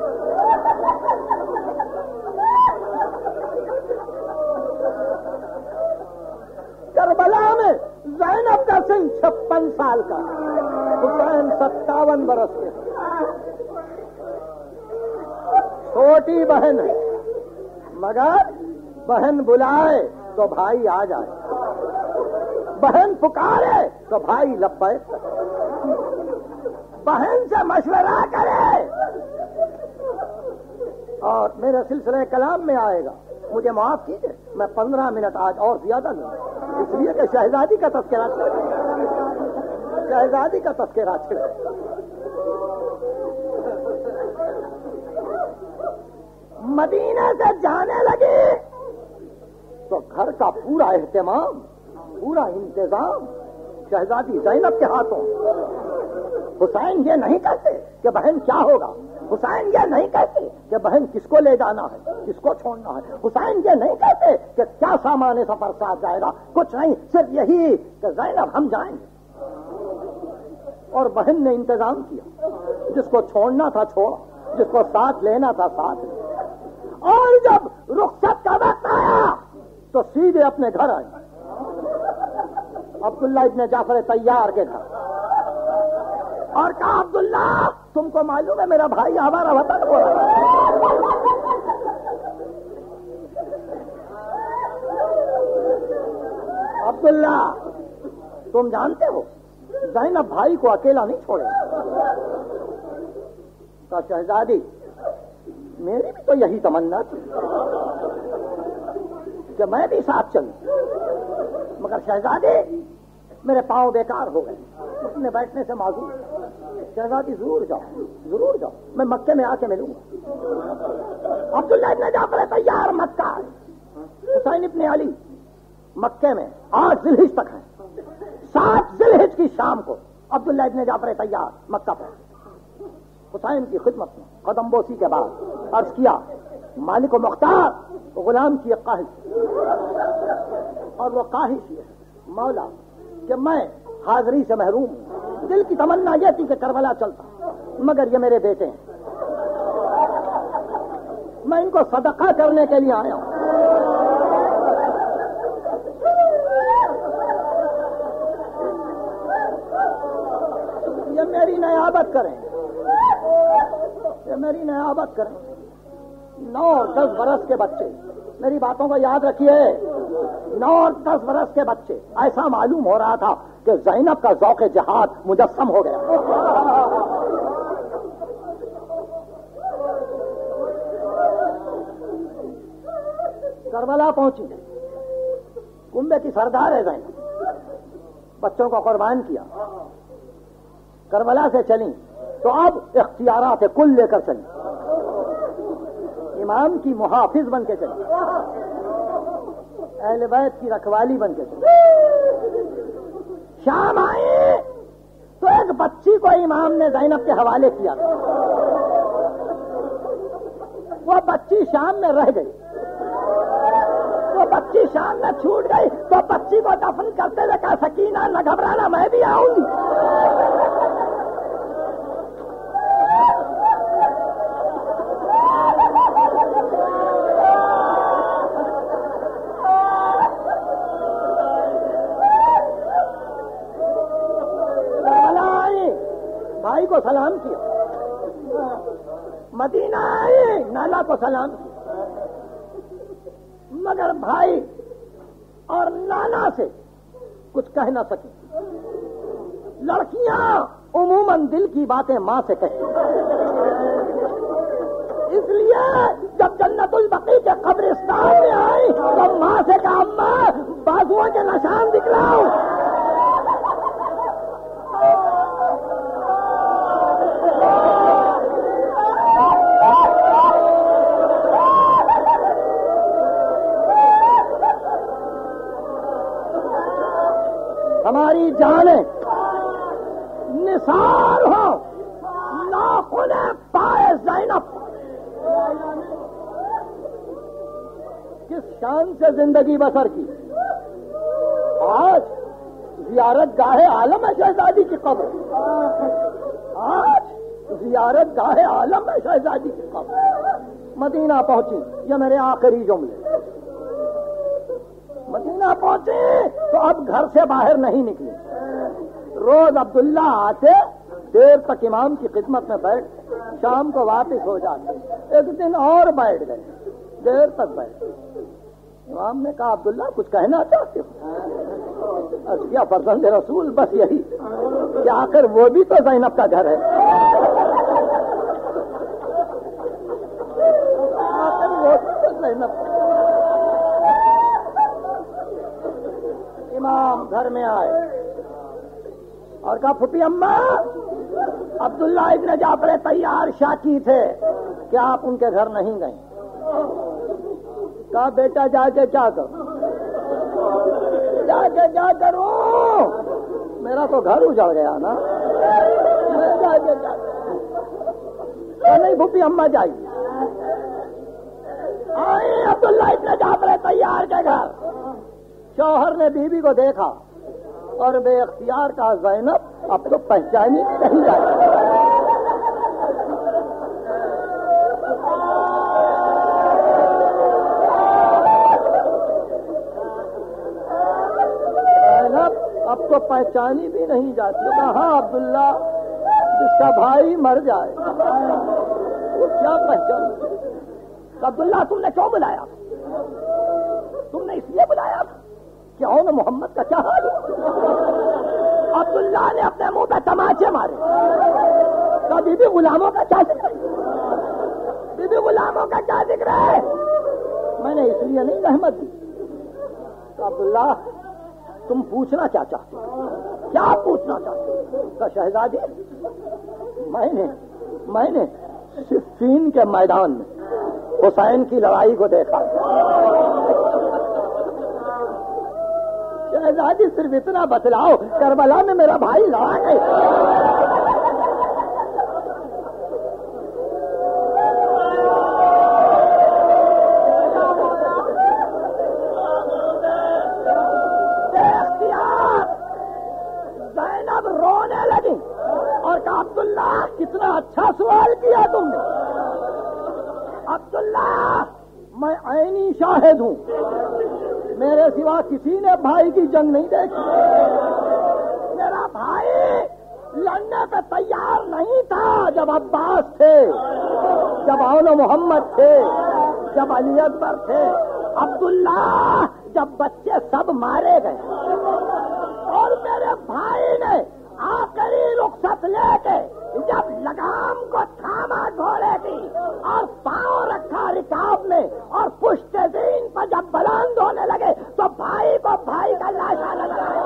کربلا میں زینب کا سنگھ چھپن سال کا۔ حسین ستاون برس کے۔ چھوٹی بہن ہے۔ مگر بہن بلائے تو بھائی آ جائے۔ بہن پکارے تو بھائی لبے۔ بہن سے مشورہ کرے۔ اور میرے سلسلے کلام میں آئے گا۔ مجھے معاف کیجیے میں پندرہ منٹ آج اور زیادہ لوں اس لیے کہ شہزادی کا تذکرہ شہزادی کا تذکرہ چھڑے مدینے سے جانے لگے تو گھر کا پورا اہتمام پورا انتظام شہزادی زینب کے ہاتھوں۔ حسین یہ نہیں کہتے کہ بہن کیا ہوگا۔ حسین یہ نہیں کہتے کہ بہن کس کو لے جانا ہے، کس کو چھوڑنا ہے۔ حسین یہ نہیں کہتے کہ کیا سامان سفر ساتھ جائے گا۔ کچھ نہیں، صرف یہی کہ زینب ہم جائیں گے۔ اور بہن نے انتظام کیا۔ جس کو چھوڑنا تھا چھوڑا جس کو ساتھ لینا تھا ساتھ۔ اور جب رخصت کا وقت آیا تو سیدھے اپنے گھر آئے۔ عبداللہ ابن جعفر تیار کے گھر۔ اور کہا، عبداللہ، تم کو معلوم ہے میرا بھائی ہمارا وطن ہو رہا عبداللہ، تم جانتے ہو، زینب بھائی کو اکیلا نہیں چھوڑے۔ کا شہزادی، میری بھی تو یہی تمنا تھی کہ میں بھی ساتھ چلوں۔ مگر شہزادی میرے پاؤں بیکار ہو گئے۔ اپنے بیٹھنے سے معذور۔ شہزادی، ضرور جاؤ ضرور جاؤ۔ میں مکے میں آ کے ملوں گا۔ عبداللہ ابن جعفر تیار، مکہ۔ حسین ابن علی مکے میں آٹھ ذلحج تک ہیں۔ سات ذلحج کی شام کو عبداللہ ابن جعفر تیار، مکہ پر۔ حسین کی خدمت میں قدم بوسی کے بعد عرض کیا، مالک و مختار غلام کی ایک اور وہ خواہش یہ مولا، کہ میں حاضری سے محروم ہوں۔ دل کی تمنا یہ تھی کہ کربلا چلتا۔ مگر یہ میرے بیٹے ہیں۔ میں ان کو صدقہ کرنے کے لیے آیا ہوں۔ یہ میری نیابت کریں۔ یہ میری نیابت کریں۔ نو اور دس برس کے بچے۔ میری باتوں کو یاد رکھیے۔ نو اور دس برس کے بچے۔ ایسا معلوم ہو رہا تھا کہ زینب کا ذوق جہاد مجسم ہو گیا۔ کربلا پہنچی۔ کنبے کی سردار ہے زینب۔ بچوں کو قربان کیا۔ کربلا سے چلی تو اب اختیارات کل لے کر چلی امام کی محافظ بن کے چلی اہل بیت کی رکھوالی بن کے چلے۔ شام آئے تو ایک بچی کو امام نے زینب کے حوالے کیا۔ تھا وہ بچی شام میں رہ گئی۔ وہ بچی شام میں چھوٹ گئی۔ تو بچی کو دفن کرتے ہوئے کہا، سکینہ، نہ گھبرانا، میں بھی آؤں گی۔ آئے نانا کو سلام کیا۔ مگر بھائی اور نانا سے کچھ کہہ نہ سکے۔ لڑکیاں عموماً دل کی باتیں ماں سے کہیں۔ اس لیے جب جنت البقی کے قبرستان میں آئی تو ماں سے کہا، ماں بازو کے نشان دکھلاؤ۔ ہماری جانیں نثار ہو، ناخن پائے زینب۔ کس شان سے زندگی بسر کی؟ آج زیارت گاہے عالم ہے شہزادی کی قبر۔ آج زیارت گاہے عالم ہے شہزادی کی قبر۔ مدینہ پہنچی، یہ میرے آخری جملے۔ مدینہ پہنچے تو اب گھر سے باہر نہیں نکلے۔ روز عبداللہ آتے، دیر تک امام کی خدمت میں بیٹھ، شام کو واپس ہو جاتے۔ ایک دن اور بیٹھ گئے، دیر تک بیٹھ۔ امام نے کہا، عبداللہ، کچھ کہنا چاہتے ہو؟ کیا فرزند رسول، بس یہی۔ کہ آخر وہ بھی تو زینب کا گھر ہے آخر وہ بھی تو زینب کا امام گھر میں آئے اور کہا پھپی اما، عبداللہ ابن جعفر تیار شاکی تھے کیا آپ ان کے گھر نہیں گئے کہا، بیٹا، جا کے کیا کروں؟ جا کے کیا کروں؟ میرا تو گھر اجڑ گیا نا۔ جا کے کیا نہیں پھپی اما، جائیے۔ عبداللہ ابن جعفر تیار کے گھر۔ شوہر نے بیوی کو دیکھا اور بے اختیار کا زینب اب تو پہچانی نہیں جائے زینب اب تو پہچانی بھی نہیں جاتی۔ ہاں عبداللہ جس کا بھائی مر جائے۔ وہ کیا پہچان عبداللہ تم نے کیوں بلایا؟ تم نے اس لیے بلایا؟ کیا ہو محمد کا کیا حال عبداللہ نے اپنے منہ پہ تماچے مارے۔ کبھی بھی غلاموں کا کیا ذکر بی بی غلاموں کا کیا ذکر ہے؟ میں نے اس لیے نہیں رحمت دی۔ تو عبداللہ، تم پوچھنا کیا چاہتے ہو؟ کیا پوچھنا چاہتے ہو؟ شہزادی، میں نے میں نے صفین کے میدان میں حسین کی لڑائی کو دیکھا۔ شہزادی صرف اتنا بتلاؤ کربلا میں میرا بھائی لڑا گئے جنگ نہیں دیکھی میرا بھائی، لڑنے پہ تیار نہیں تھا جب عباس تھے، جب اول محمد تھے، جب علی اکبر تھے، عبداللہ جب بچے سب مارے گئے۔ اور میرے بھائی نے آخری رخصت لے کے جب لگام کو تھاما گھوڑے کی اور پاؤں رکھا رکاب میں اور پشت دین پر جب بلند ہونے لگے ภัยก็ภัยกันละชาละ